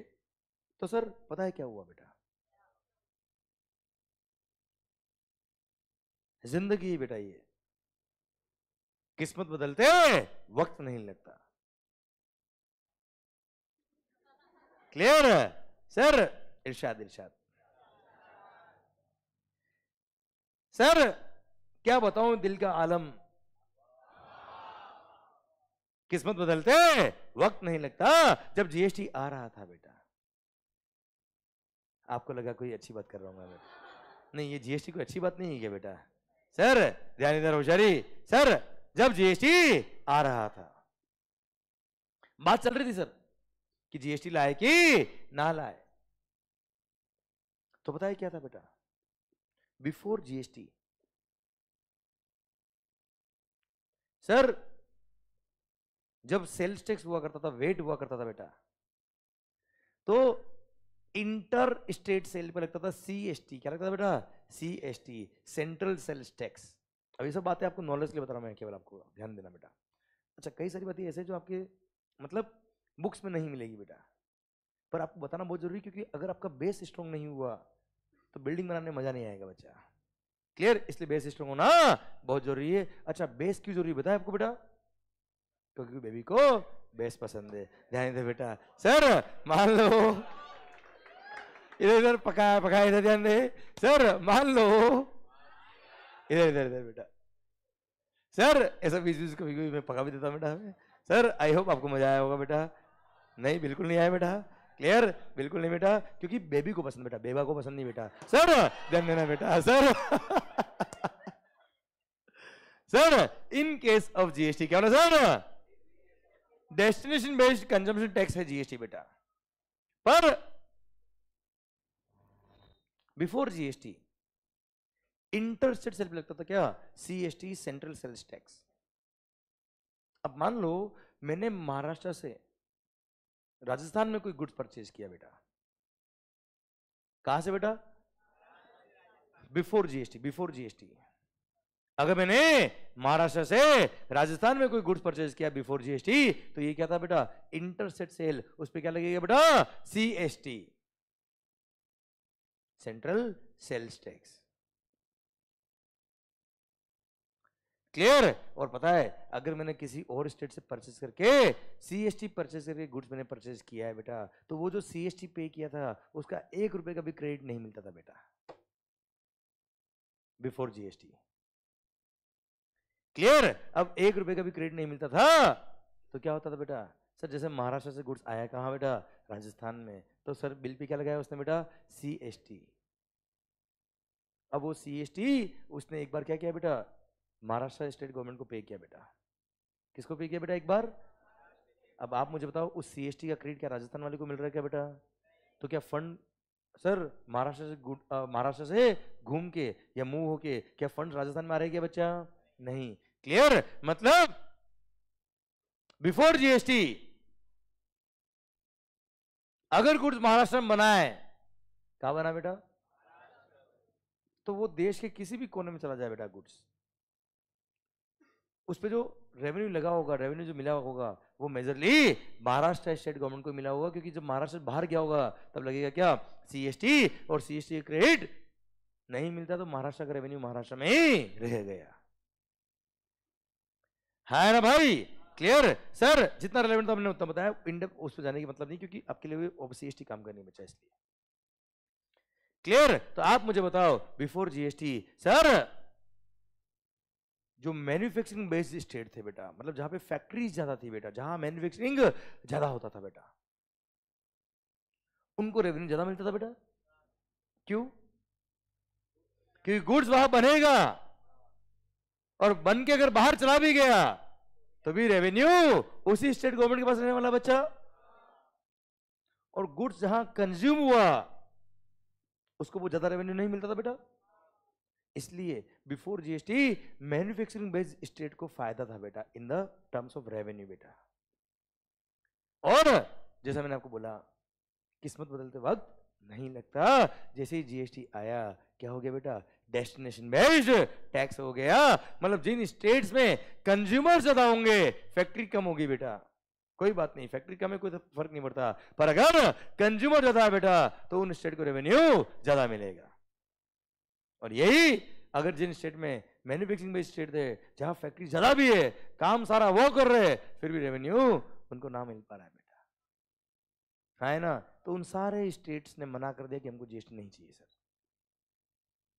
तो सर पता है क्या हुआ बेटा? ज़िंदगी बेटा ये। किस्मत बदलते हैं, वक्त नहीं लगता। क्लियर सर इरशाद इरशाद। सर क्या बताऊँ दिल का आलम? किस्मत बदलते वक्त नहीं लगता। जब जीएसटी आ रहा था बेटा। आपको लगा कोई अच्छी बात कर रहा हूँ मैं। नहीं, ये जीएसटी कोई अच्छी बात नहीं है क्या बेटा? सर ध्यान इधर होशियारी सर जब जीएसटी आ रहा था। बात चल रही थी सर, कि जीएसटी लाए कि ना लाए। तो बताया क्या था बेटा? बिफोर जीएसटी सर, जब सेल्स टैक्स हुआ करता था वेट हुआ करता था बेटा तो इंटर स्टेट सेल पे लगता था सीएसटी क्या लगता था बेटा? सीएसटी सेंट्रल सेल्स टैक्स अब ये सब बातें आपको नॉलेज के लिए बता रहा हूँ मैं केवल आपको ध्यान देना बेटा। अच्छा कई सारी बातें ऐसे जो आपके मतलब बुक्स में नहीं मिलेगी बेटा। पर आपको बताना बहुत ज़रूरी क्योंकि अगर आपका बेस स्ट्रॉन्ग नहीं हुआ तो बिल्डिंग बनाने में मज़ा नहीं आएगा बच्चा। क्लियर इसलिए बेस स्ट्रॉन्ग होना बहुत ज़रूरी है। अच्छा बेस क्यों ज़रूरी बताए आपको बेटा? क्योंकि बेबी को बेस पसंद है। ध्यान दे बेटा। सर मान लो। इधर इधर पकाया पकाया इधर ध्यान दे। सर मान लो। इधर इधर इधर बेटा। सर, ऐसा बीच बीच कभी कभी मैं पका भी देता बेटा हमें। सर आई होप आपको मज़ा आया होगा बेटा। नहीं, बिल्कुल नहीं आया बेटा। क्लियर बिल्कुल नहीं बेटा। क्योंकि बेबी को पसंद बेटा। बेबा को पसंद नहीं बेटा। सर, ध्यान देना बेटा। Sir. Sir in case of GST क्या होना sir? Destination based consumption tax है जीएसटी बेटा। पर बिफोर जीएसटी इंटरस्टेट सेल लगता था क्या? सीएसटी सेंट्रल सेल्स टैक्स अब मान लो, मैंने महाराष्ट्र से राजस्थान में कोई गुड्स परचेज किया बेटा। कहाँ से बेटा? बिफोर जीएसटी बिफोर जीएसटी अगर मैंने महाराष्ट्र से राजस्थान में कोई गुड्स परचेज किया बिफोर जीएसटी तो ये क्या था बेटा? Interstate sale. उस पर क्या लगेगा बेटा? CST central sales tax clear? और पता है, अगर मैंने किसी और स्टेट से परचेज करके सीएसटी परचेज करके गुड्स मैंने परचेज किया है बेटा तो वो जो सीएसटी पे किया था, उसका एक रुपए का भी क्रेडिट नहीं मिलता था बेटा। बिफोर जीएसटी क्लियर अब एक रुपए का भी क्रेडिट नहीं मिलता था तो क्या होता था बेटा? सर, जैसे महाराष्ट्र से गुड्स आया कहाँ बेटा? राजस्थान में। तो सर, बिल पे क्या लगाया उसने बेटा? सीएसटी अब वो सीएसटी उसने एक बार क्या किया बेटा? महाराष्ट्र स्टेट गवर्नमेंट को पे किया बेटा। किसको पे किया बेटा एक बार? अब आप मुझे बताओ, उस सीएसटी का क्रेडिट क्या राजस्थान वाले को मिल रहा है क्या बेटा? तो क्या फंड सर महाराष्ट्र से महाराष्ट्र से घूम के या मूव होके क्या फंड राजस्थान में आ रहे क्या बच्चा? नहीं। क्लियर मतलब? बिफोर जीएसटी अगर गुड्स महाराष्ट्र में बनाए कहा बना बेटा? तो वो देश के किसी भी कोने में चला जाए बेटा गुड्स उस पर जो रेवेन्यू लगा होगा रेवेन्यू जो मिला होगा, वो मेजरली महाराष्ट्र स्टेट गवर्नमेंट को मिला होगा, क्योंकि जब महाराष्ट्र बाहर गया होगा, तब लगेगा क्या? सीएसटी और सीएसटी क्रेडिट नहीं मिलता तो महाराष्ट्र का रेवेन्यू महाराष्ट्र में ही रह गया। है ना भाई? क्लियर सर जितना रेलेवेंट था हमने उतना बताया। इंडेप उस पर जाने की मतलब नहीं, क्योंकि आपके लिए सीएसटी काम करने बचा इसलिए। क्लियर तो आप मुझे बताओ बिफोर जीएसटी सर जो मैन्युफैक्चरिंग बेस्ड स्टेट थे बेटा मतलब जहाँ पे फैक्ट्रीज ज़्यादा थी बेटा, जहाँ मैन्युफैक्चरिंग ज़्यादा होता था बेटा। उनको रेवेन्यू ज़्यादा मिलता था बेटा? क्यों? क्योंकि गुड्स वहाँ बनेगा। और बन के अगर बाहर चला भी गया तो भी रेवेन्यू उसी स्टेट गवर्नमेंट के पास रहने वाला बच्चा। और गुड्स जहाँ कंज्यूम हुआ, उसको वो ज़्यादा रेवेन्यू नहीं मिलता था बेटा। इसलिए before GST manufacturing based state को फ़ायदा था बेटा in the terms of revenue बेटा। और जैसा मैंने आपको बोला, किस्मत बदलते वक्त नहीं लगता, जैसे ही जीएसटी आया, क्या हो गया बेटा? डेस्टिनेशन बेस्ड टैक्स हो गया। मतलब जिन स्टेट्स में कंज्यूमर ज़्यादा होंगे फैक्ट्री कम होगी बेटा। कोई बात नहीं फैक्ट्री कम है, कोई तो फ़र्क नहीं पड़ता। पर अगर कंज्यूमर ज़्यादा है बेटा तो उन स्टेट को रेवेन्यू ज़्यादा मिलेगा। और यही अगर जिन स्टेट में मैन्युफैक्चरिंग बेस्ड स्टेट थे, जहाँ फैक्ट्री ज़्यादा भी है, काम सारा वो कर रहे हैं, फिर भी रेवेन्यू उनको ना मिल पा रहा है बेटा। हाँ ना? तो उन सारे स्टेट्स ने मना कर दिया कि हमको जीएसटी नहीं चाहिए सर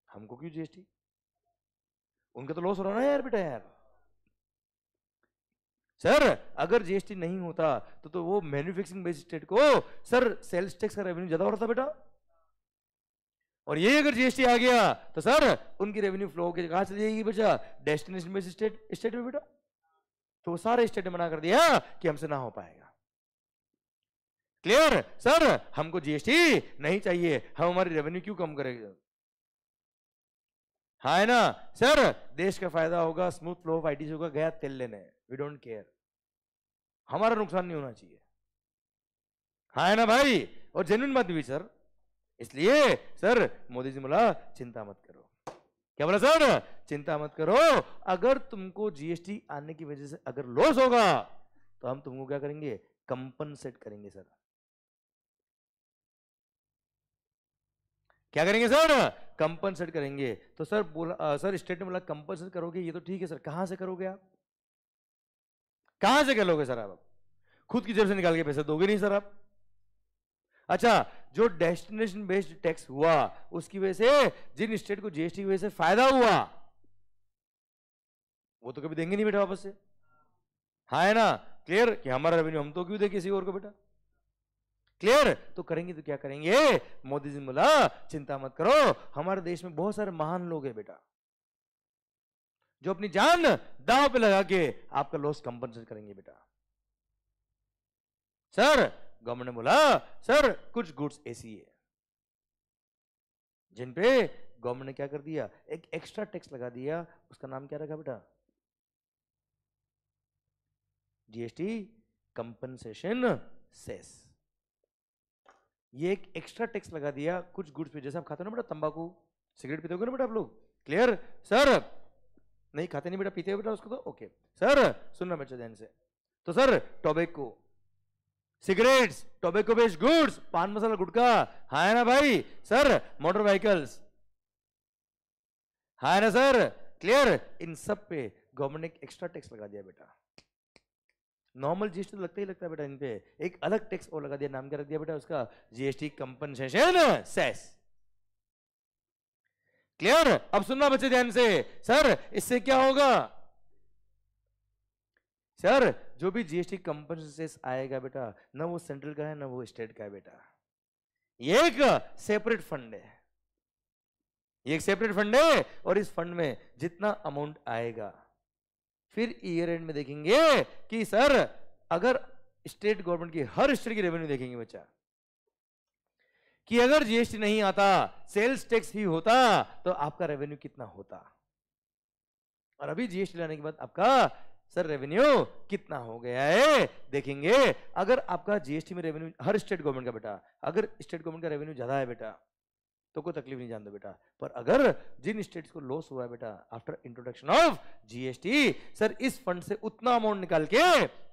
हमको क्यों जीएसटी उनका तो लॉस हो रहा है यार बेटा यार। सर अगर जीएसटी नहीं होता तो तो वो मैन्युफैक्चरिंग बेस्ड स्टेट को सर सेल्स टैक्स का रेवेन्यू ज़्यादा हो रहा था बेटा। और ये अगर जीएसटी आ गया तो सर, उनकी रेवेन्यू फ्लो के कहा चली जाएगी बेटा डेस्टिनेशन बेस्ड स्टेट स्टेट में बेटा। तो सारे स्टेट मना कर दिया कि हमसे ना हो पाएगा। क्लियर सर, हमको जीएसटी नहीं चाहिए। हम हमारी रेवेन्यू क्यों कम करेंगे? हाँ है ना? सर, देश का फ़ायदा होगा स्मूथ फ्लो ऑफ़ आईटी होगा, गया तेल लेने। वी डोंट केयर हमारा नुकसान नहीं होना चाहिए। हाँ है ना भाई? और जेन्यून बात भी, सर इसलिए सर मोदी जी बोला चिंता मत करो। क्या बोला सर? चिंता मत करो। अगर तुमको जीएसटी आने की वजह से अगर लॉस होगा तो हम तुमको क्या करेंगे? कंपनसेट करेंगे सर। क्या करेंगे सर? कंपनसेट करेंगे। तो सर बोला आ, सर स्टेट ने बोला कंपनसेट करोगे? ये तो ठीक है सर। कहाँ से करोगे आप? कहाँ से कर लोगे सर आप? खुद की जेब से निकाल के पैसे दोगे नहीं सर आप। अच्छा जो डेस्टिनेशन बेस्ड टैक्स हुआ, उसकी वजह से, जिन स्टेट को जीएसटी की वजह से फ़ायदा हुआ, वो तो कभी देंगे नहीं बेटा वापस से। हाँ है ना? क्लियर कि हमारा रेवेन्यू हम तो क्यों दे किसी और को बेटा? क्लियर तो करेंगे तो क्या करेंगे? मोदी जी ने बोला, चिंता मत करो, हमारे देश में बहुत सारे महान लोग हैं बेटा। जो अपनी जान दांव पे लगा के आपका लॉस कंपनसेट करेंगे बेटा। सर गवर्नमेंट ने बोला, सर, कुछ गुड्स ऐसी है। जिन पे गवर्नमेंट ने क्या कर दिया? एक एक्स्ट्रा टैक्स लगा दिया। उसका नाम क्या रखा बेटा? जीएसटी कंपनसेशन सेस ये एक एक्स्ट्रा टैक्स लगा दिया कुछ गुड्स पे। जैसे आप खाते हो ना बेटा तंबाकू सिगरेट पीते हो ना बेटा आप लोग? क्लियर सर, नहीं खाते नहीं बेटा, पीते हो बेटा उसको तो? ओके सर, सुनना बच्चा ध्यान से। तो sir tobacco cigarettes tobacco based goods paan masala gutka हाँ है ना भाई सर मोटर व्हीकल्स हाँ है ना सर क्लियर इन सब पे गवर्नमेंट ने एक्स्ट्रा टैक्स लगा दिया बेटा। नॉर्मल जीएसटी तो लगता ही लगता है बेटा इन पे। एक अलग टैक्स और लगा दिया, नाम क्या रख दिया बेटा उसका? जीएसटी कंपनसेशन सेस क्लियर अब सुनना बच्चे ध्यान से। सर इससे क्या होगा? सर, जो भी जीएसटी कंपनसेशन आएगा बेटा, ना वो सेंट्रल का है, ना वो स्टेट का है बेटा। एक सेपरेट फंड है। एक सेपरेट फंड है और इस फंड में जितना अमाउंट आएगा, फिर ईयर एंड में देखेंगे कि सर, अगर स्टेट गवर्नमेंट की हर स्टेट की रेवेन्यू देखेंगे बच्चा, कि अगर जीएसटी नहीं आता सेल्स टैक्स ही होता तो आपका रेवेन्यू कितना होता? और अभी जीएसटी लाने के बाद आपका सर रेवेन्यू कितना हो गया है? देखेंगे। अगर आपका जीएसटी में रेवेन्यू हर स्टेट गवर्नमेंट का बेटा, अगर स्टेट गवर्नमेंट का रेवेन्यू ज़्यादा है बेटा तो कोई तकलीफ़ नहीं जानते बेटा। पर अगर जिन स्टेट्स को लॉस हुआ है बेटा after introduction of GST sir, इस फंड से उतना अमाउंट निकाल के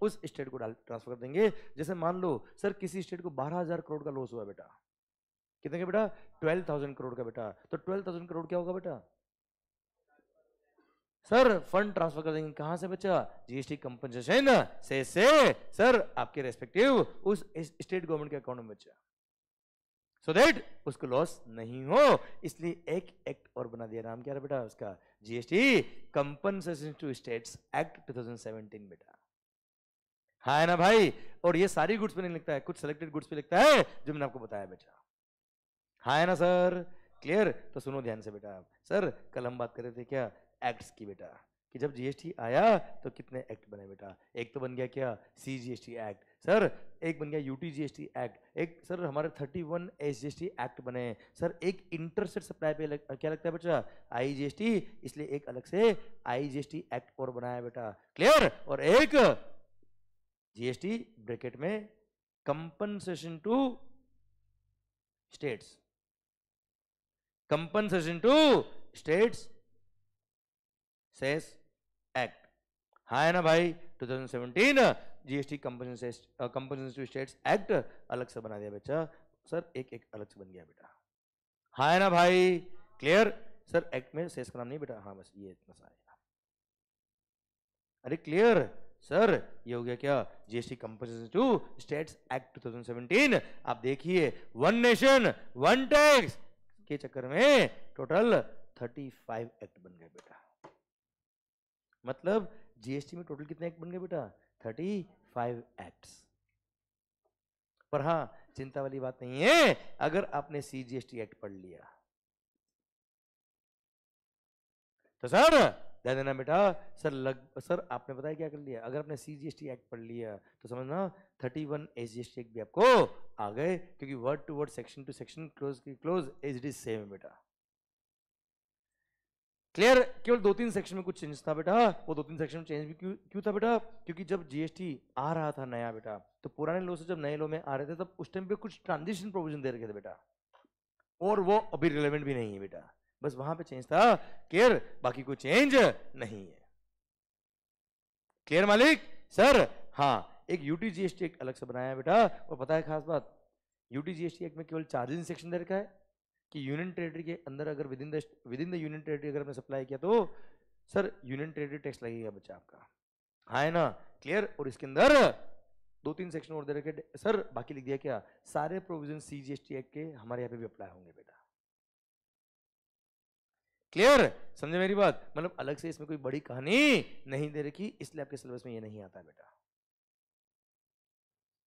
उस स्टेट को ट्रांसफ़र कर देंगे। जैसे मान लो, सर, किसी स्टेट को बारह हज़ार करोड़ का लॉस हुआ बेटा। कितने का बेटा? ट्वेल्व थाउज़ेंड करोड़ का बेटा। तो ट्वेल्व थाउज़ेंड करोड़ क्या होगा बेटा? सर, फंड ट्रांसफ़र कर देंगे। कहाँ से बच्चा जीएसटी कंपनसेशन से से। सर, आपके रेस्पेक्टिव उस स्टेट गवर्नमेंट के अकाउंट में बच्चा सो so दैट उसको लॉस नहीं हो। इसलिए एक एक्ट और बना दिया नाम क्या बेटा उसका। GST compensation to states act 2017 बेटा। हाँ है ना भाई? और ये सारी गुड्स पे नहीं लिखता है, कुछ सिलेक्टेड गुड्स पे लिखता है, जो मैंने आपको बताया बेटा। हाँ है ना सर? क्लियर तो सुनो ध्यान से बेटा सर, कल हम बात कर रहे थे क्या? एक्ट्स की बेटा कि जब जीएसटी आया तो कितने एक्ट बने बेटा? एक तो बन गया क्या? सी जीएसटी एक्ट सर एक बन गया यूटी जीएसटी एक्ट एक सर हमारे 31 एस जीएसटी एक्ट बने। सर एक इंटरसेट सप्लाई पे लग, क्या लगता है बेटा आई जीएसटी इसलिए एक अलग से आई जीएसटी एक्ट और बनाया बेटा। क्लियर और एक जीएसटी ब्रैकेट में compensation to states compensation to states cess act हाँ है ना भाई? 2017 GST compensation to states act अलग से बना दिया बच्चा। सर, एक एक अलग से बन गया बेटा। हाँ है ना भाई? क्लियर सर एक्ट में सेस का नाम नहीं बेटा? हाँ बस, ये इतना सा आएगा अरे क्लियर सर, ये हो गया क्या? GST compensation to states act 2017 आप देखिए वन नेशन वन टैक्स के चक्कर में टोटल 35 एक्ट बन गए बेटा। मतलब जीएसटी में टोटल कितने एक्ट बन गए बेटा? 35 एक्ट्स पर हाँ चिंता वाली बात नहीं है, अगर आपने सीजीएसटी एक्ट पढ़ लिया। तो सर, दे देना बेटा। सर, लग, सर, आपने बताया क्या कर लिया? अगर आपने सीजीएसटी एक्ट पढ़ लिया तो समझना thirty one S G S T act भी आपको आ गए, क्योंकि word to word section to section close close it is same बेटा। क्लियर केवल दो तीन सेक्शन में कुछ चेंज था बेटा। वो दो तीन सेक्शन में चेंज भी क्यों क्यों था बेटा? क्योंकि जब जीएसटी आ रहा था नया बेटा तो पुराने लो से जब नए लो में आ रहे थे, तब उस टाइम पे कुछ ट्रांजिशन प्रोविज़न दे रखे थे बेटा। और वो अभी रिलेवेंट भी नहीं है बेटा। बस वहाँ पे चेंज था। क्लियर बाकी कोई चेंज नहीं है। क्लियर मालिक? सर हाँ एक यूटी जीएसटी एक अलग से बनाया है बेटा। और पता है खास बात? यूटी जीएसटी एक्ट में केवल चार्जिंग सेक्शन दे रखा है। कि यूनियन टेरिटरी के अंदर अगर within the within the union territory अगर आपने सप्लाई किया तो सर, यूनियन टेरिटरी टैक्स लगेगा बच्चा आपका। हाँ है ना? क्लियर और इसके अंदर दो तीन सेक्शन और दे रखे सर, बाकी लिख दिया क्या? सारे प्रोविज़न सीजीएसटी एक्ट के हमारे यहाँ पे भी अप्लाई होंगे बेटा। क्लियर समझे मेरी बात? मतलब अलग से इसमें कोई बड़ी कहानी नहीं दे रखी, इसलिए आपके सिलेबस में ये नहीं आता बेटा।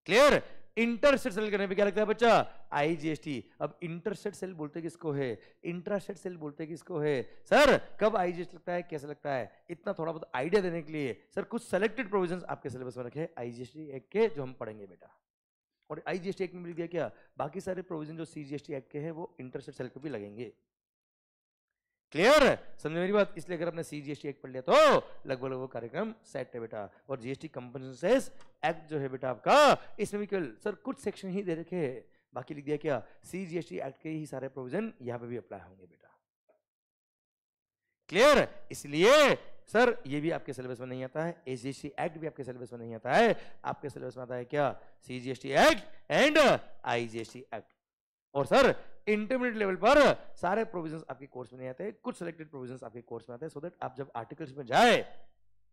क्लियर इंटरसेट सेल करने पे क्या लगता है बच्चा? आईजीएसटी अब इंटरसेट सेल बोलते किसको है? इंट्रासेट सेल बोलते किसको है? सर, कब आईजीएसटी लगता है? कैसे लगता है? इतना थोड़ा बहुत आइडिया देने के लिए, सर, कुछ सेलेक्टेड प्रोविजंस आपके सिलेबस में रखे। आईजीएसटी एक्ट के जो हम पढ़ेंगे बेटा। और आईजीएसटी एक्ट में मिल गया क्या? बाकी सारे प्रोविज़न जो सीजीएसटी एक्ट के हैं, वो इंटरसेट सेल पे भी लगेंगे। क्लियर समझे मेरी बात? इसलिए अगर आपने सी जीएसटी एक्ट पढ़ लिया तो लगभग लगभग कार्यक्रम सेट है बेटा। और जीएसटी कंपनसेस एक्ट जो है बेटा आपका, इसमें भी केवल सर कुछ सेक्शन ही दे रखे हैं। बाकी लिख दिया क्या? सी जीएसटी एक्ट के ही सारे प्रोविज़न यहाँ पे भी अप्लाई होंगे बेटा। क्लियर इसलिए सर, ये भी आपके सिलेबस में नहीं आता है। एस एक्ट भी आपके सिलेबस में नहीं आता है। आपके सिलेबस में आता है क्या? C G act and IGST act और सर इंटरमीडिएट लेवल पर सारे प्रोविजंस आपके कोर्स में नहीं आते, कुछ सिलेक्टेड प्रोविजंस आपके कोर्स में आते हैं सो दैट आप जब आर्टिकल्स में जाए,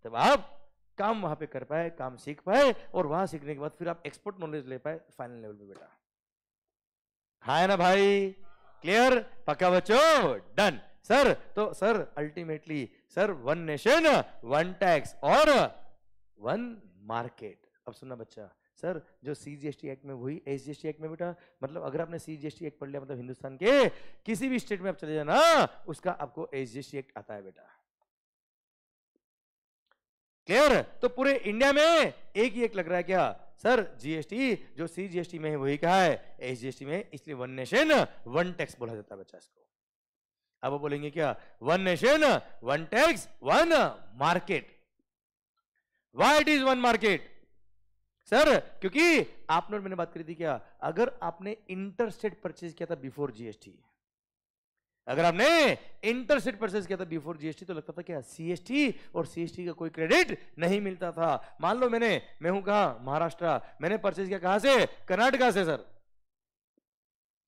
तब आप काम वहाँ पे कर पाए, काम सीख पाए, और वहाँ सीखने के बाद फिर आप एक्सपर्ट नॉलेज ले पाए फाइनल लेवल पे बेटा। हाँ है ना भाई? क्लियर पक्का बच्चों? डन सर तो sir ultimately sir one nation one tax और वन मार्केट अब सुनना बच्चा सर, जो C G S T act में, वही S G S T act में बेटा मतलब अगर आपने C G S T act पढ़ लिया मतलब हिंदुस्तान के किसी भी स्टेट में आप चले जाना, उसका आपको S G S T act आता है बेटा। क्लियर तो पूरे इंडिया में एक ही एक लग रहा है क्या? सर जीएसटी जो सी जीएसटी में है, वही कहा है। एस जीएसटी में इसलिए वन नेशन वन टैक्स बोला जाता है बच्चा इसको। अब वो बोलेंगे क्या? One nation one tax one market why it is one market sir, क्योंकि आपने और मैंने बात करी थी क्या? अगर आपने इंटरस्टेट परचेज किया था बिफोर जीएसटी अगर आपने इंटरसेट परचेज किया था बिफोर जीएसटी तो लगता था क्या सीएसटी और सीएसटी का कोई क्रेडिट नहीं मिलता था। मान लो मैंने, मैं हूँ कहा? महाराष्ट्र। मैंने परचेज किया कहाँ से? कर्नाटका से, सर।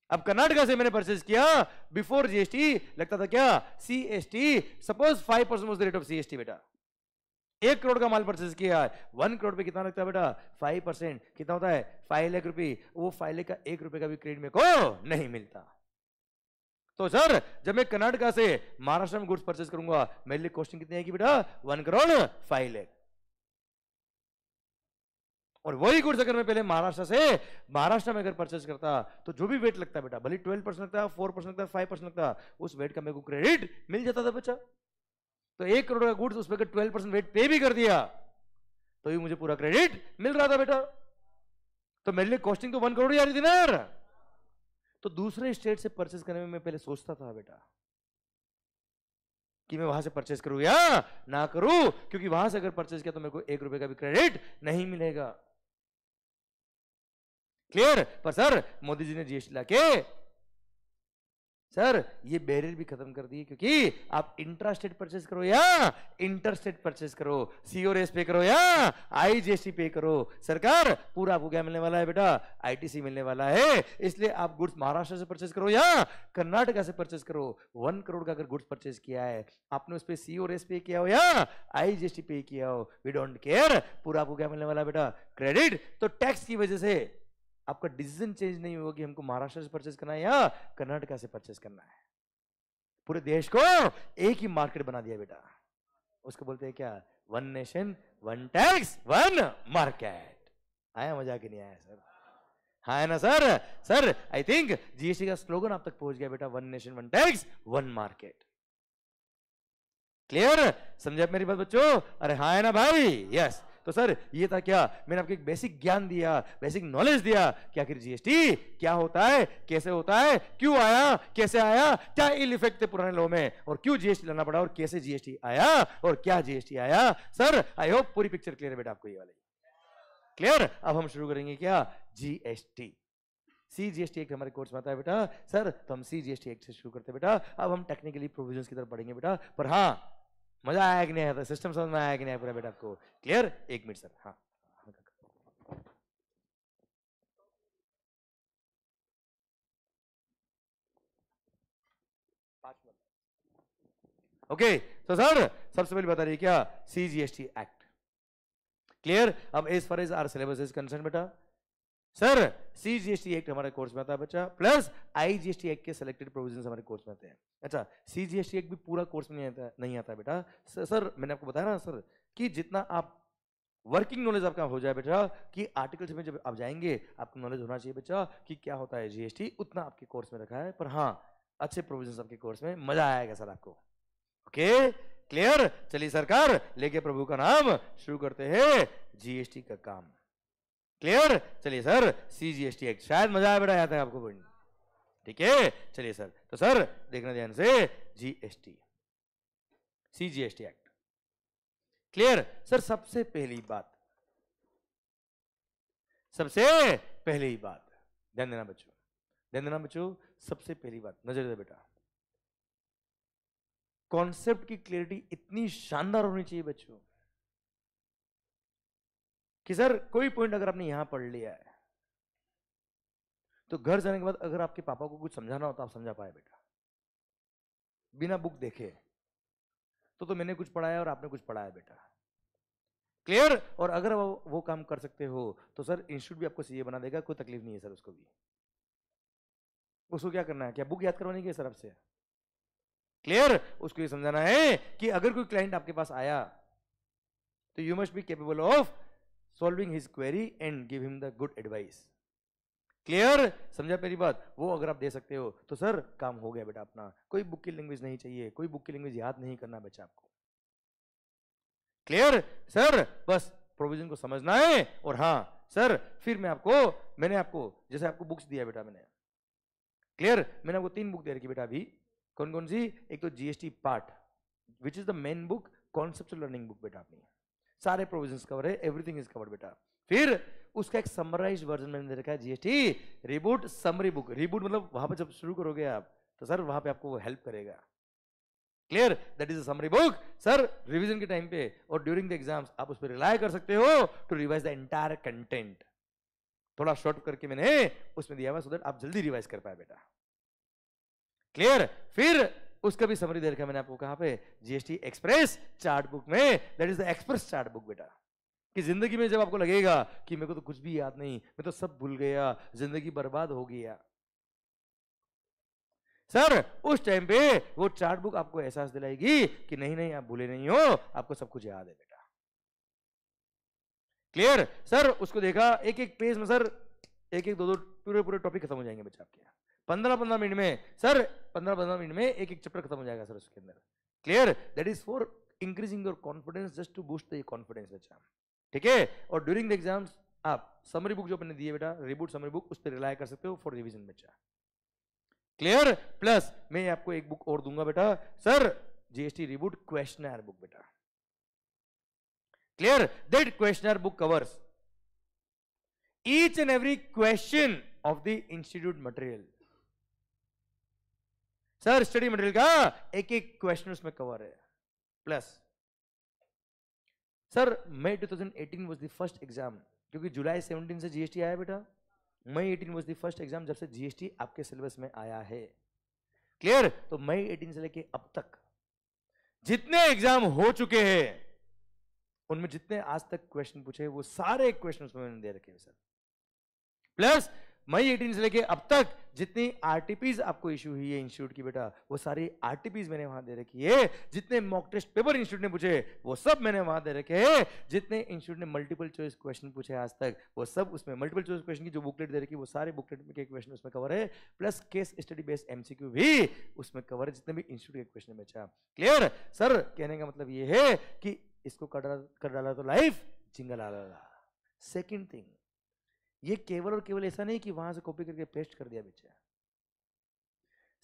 अब कर्नाटका से मैंने परचेज किया बिफोर जीएसटी लगता था क्या? CST suppose five percent was the rate of CST बेटा। एक करोड़ का माल परचेज किया है। वन करोड़ पे कितना लगता है बेटा? फाइव परसेंट कितना होता है? फाइव लाख रुपये। वो फाइव लाख का एक रुपए का भी क्रेडिट मेरे को नहीं मिलता। तो सर जब मैं कर्नाटका से महाराष्ट्र में गुड्स परचेज करूँगा, मेरे लिए कॉस्टिंग कितनी आएगी बेटा? वन करोड़ फाइव लाख और वही गुड्स अगर मैं पहले महाराष्ट्र से, महाराष्ट्र में अगर परचेज करता तो जो भी वेट लगता है बेटा, भले ट्वेल्व परसेंट लगता है फोर परसेंट लगता है फाइव परसेंट लगता उस वेट का मेरे को क्रेडिट मिल जाता था बच्चा तो एक करोड़ का गुड्स उस पर ट्वेल्व परसेंट वेट पे भी कर दिया। तो भी मुझे पूरा क्रेडिट मिल रहा था बेटा। तो मेरे लिए कॉस्टिंग तो वन करोड़ ही आ रही थी ना तो दूसरे स्टेट से परचेस करने में मैं पहले सोचता था बेटा कि मैं वहाँ से परचेस करूँ या ना करूँ, क्योंकि वहाँ से अगर परचेस किया तो मेरे को एक रुपए का भी क्रेडिट नहीं मिलेगा। क्लियर पर सर मोदी जी ने जीएसटी लाके सर, ये बैरियर भी खत्म कर दिए क्योंकि आप इंट्रा स्टेट परचेस करो या इंटर स्टेट परचेस करो सीओरेस पे करो या आईजीएसटी पे करो? सरकार, पूरा आपको क्या मिलने वाला है बेटा? आईटीसी मिलने वाला है। इसलिए आप गुड्स महाराष्ट्र से परचेस करो या कर्नाटका से परचेस करो। वन करोड़ का अगर गुड्स परचेस किया है, आपने उस पर सीओरेस पे किया हो या आईजीएसटी पे किया हो? वी डोंट केयर पूरा आपको क्या मिलने वाला है बेटा? क्रेडिट तो टैक्स की वजह से आपका डिसीज़न चेंज नहीं होगा कि हमको महाराष्ट्र से परचेस करना है या कर्नाटका से परचेस करना है। पूरे देश को एक ही मार्केट बना दिया बेटा। उसको बोलते हैं क्या? One nation one tax one market आया मज़ा कि नहीं आया, सर। हाँ है ना, sir? Sir I think GST का स्लोगन आप तक पहुँच गया बेटा one nation one tax one market clear समझे मेरी बात बच्चों? अरे हाँ है ना भाई? यस तो सर, ये था क्या? मैंने आपको एक बेसिक ज्ञान दिया बेसिक नॉलेज दिया कि आखिर जीएसटी क्या होता है, कैसे होता है, क्यों आया, कैसे आया, क्या इल इफ़ेक्ट थे पुराने लॉ में, और क्यों जीएसटी लाना पड़ा, और कैसे जीएसटी आया, और क्या जीएसटी आया? सर आई होप पूरी पिक्चर क्लियर है बेटा आपको ये वाली। क्लियर अब हम शुरू करेंगे क्या? जीएसटी सी जीएसटी एक्ट हमारे कोर्स में आता है बेटा। सर तो हम सी जीएसटी एक्ट से शुरू करते हैं बेटा। अब हम टेक्निकली प्रोविजंस की तरफ़ बढ़ेंगे बेटा। पर हाँ मज़ा आया कि नहीं आया सिस्टम समझ में आया कि नहीं पूरा बेटा आपको? क्लियर एक मिनट सर। हाँ। ओके तो सर, सबसे पहले बता रही क्या? C G S T act clear अब as far as our syllabus is concern बेटा sir C G S T act हमारे कोर्स में आता है बच्चा plus I G S T act के सिलेक्टेड प्रोविज़न हमारे कोर्स में आते हैं। अच्छा C G S T act भी पूरा कोर्स में नहीं आता नहीं आता बेटा। सर, सर मैंने आपको बताया ना सर कि जितना आप वर्किंग नॉलेज आपका हो जाए बेटा कि आर्टिकल्स में जब आप जाएँगे आपको नॉलेज होना चाहिए बच्चा कि क्या होता है जीएसटी उतना आपके कोर्स में रखा है। पर हाँ अच्छे प्रोविज़न आपके कोर्स में मज़ा आएगा सर आपको। ओके क्लियर चलिए सरकार लेके प्रभु का नाम शुरू करते हैं जीएसटी का काम। क्लियर चलिए सर सी जीएसटी एक्ट शायद मज़ा आया बेटा आता है आपको पढ़ने ठीक है? चलिए सर तो सर देखना ध्यान से GST C GST act clear sir सबसे पहली बात। सबसे पहली बात। ध्यान देना बच्चों। ध्यान देना बच्चों, सबसे पहली बात। नज़र दे बेटा। कॉन्सेप्ट की क्लियरिटी इतनी शानदार होनी चाहिए बच्चों। कि सर कोई पॉइंट अगर आपने यहाँ पढ़ लिया है तो घर जाने के बाद अगर आपके पापा को कुछ समझाना हो तो आप समझा पाए बेटा। बिना बुक देखे। तो तो मैंने कुछ पढ़ाया और आपने कुछ पढ़ाया बेटा। क्लियर और अगर वो, वो काम कर सकते हो तो सर इंस्टीट्यूट भी आपको सीए बना देगा कोई तकलीफ़ नहीं है सर उसको भी। उसको क्या करना है? क्या बुक याद करवाने है सर आपसे? क्लियर उसको ये समझाना है कि अगर कोई क्लाइंट आपके पास आया तो you must be capable of solving his query and give him the good advice clear समझा मेरी बात? वो अगर आप दे सकते हो तो सर, काम हो गया बेटा अपना। कोई बुक की लैंग्वेज नहीं चाहिए, कोई बुक की लैंग्वेज याद नहीं करना बच्चा आपको। क्लियर सर, बस प्रोविज़न को समझना है और हाँ सर, फिर मैं आपको, मैंने आपको, जैसे आपको बुक्स दिया बेटा मैंने। क्लियर मैंने आपको तीन बुक दे रखी बेटा अभी। कौन कौन सी? एक तो GST part which is the main book concept learning book बेटा अपनी। सारे प्रोविजंस कवर है एवरीथिंग इज़ कवर्ड बेटा। फिर उसका एक समराइज वर्जन मैंने दे रखा है GST reboot summary book reboot मतलब वहाँ पर जब शुरू करोगे आप तो सर वहाँ पे आपको वो हेल्प करेगा। Clear that is summary book sir revision के टाइम पे और ड्यूरिंग द एग्ज़ाम्स आप उस पर रिलाय कर सकते हो to revise the entire content थोड़ा शॉर्ट करके मैंने उसमें दिया हुआ सो दैट आप जल्दी रिवाइज कर पाए, बेटा। क्लियर फिर उसका भी समरी दे रखा मैंने आपको कहा पे? जीएसटी एक्सप्रेस चार्ट बुक में। That is the express chart book बेटा। कि ज़िंदगी में जब आपको लगेगा कि मेरे को तो कुछ भी याद नहीं, मैं तो सब भूल गया, ज़िंदगी बर्बाद हो गया सर, उस टाइम पे वो चार्ट बुक आपको एहसास दिलाएगी कि नहीं नहीं, आप भूले नहीं हो, आपको सब कुछ याद है, बेटा। क्लियर सर, उसको देखा एक एक पेज में, सर एक एक दो दो पूरे पूरे टॉपिक खत्म हो जाएँगे बच्चा आपके। पंद्रह पंद्रह मिनट में, सर पंद्रह पंद्रह मिनट में एक एक चैप्टर खत्म हो जाएगा, सर, उसके अंदर। Clear that is for increasing your confidence just to boost the confidence बच्चा ठीक है? और ड्यूरिंग द एग्ज़ाम्स आप समरी बुक जो अपने दिए बेटा रिबूट समरी बुक उस पर रिलाय कर सकते हो फॉर रिवीजन बच्चा क्लियर प्लस मैं आपको एक बुक और दूँगा बेटा। Sir GST reboot questionnaire book बेटा। Clear that questionnaire book covers each and every question of the institute material sir study material का एक एक क्वेश्चन उसमें कवर है। Plus sir May 2018 was the first exam क्योंकि जुलाई 17 से जीएसटी आया बेटा। May 18 was the first exam जब से जीएसटी आपके सिलेबस में आया है। क्लियर तो मई 18 से लेके अब तक, जितने एग्ज़ाम हो चुके हैं, उनमें जितने आज तक क्वेश्चन पूछे वो सारे क्वेश्चन उसमें दे रखे हैं सर प्लस मई 18 से लेके अब तक जितनी आरटीपीज आपको इशू हुई है इंस्टीट्यूट की, बेटा, वो सारी आरटीपीज मैंने वहाँ दे रखी है। जितने मॉक टेस्ट पेपर इंस्टीट्यूट ने पूछे, वो सब मैंने वहाँ दे रखे हैं। जितने इंस्टीट्यूट ने मल्टीपल चॉइस क्वेश्चन पूछे आज तक, वो सब उसमें मल्टीपल चॉइस क्वेश्चन की जो बुकलेट दे रखी वो सारे बुकलेट के क्वेश्चन उसमें कवर है। Plus case study based MCQ भी उसमें कवर है, जितने भी इंस्टीट्यूट के क्वेश्चन बचा क्लियर सर कहने का मतलब ये है कि इसको कर डाला तो लाइफ जिंगल आ सेकेंड थिंग ये केवल और केवल ऐसा नहीं कि वहाँ से कॉपी करके पेस्ट कर दिया बच्चा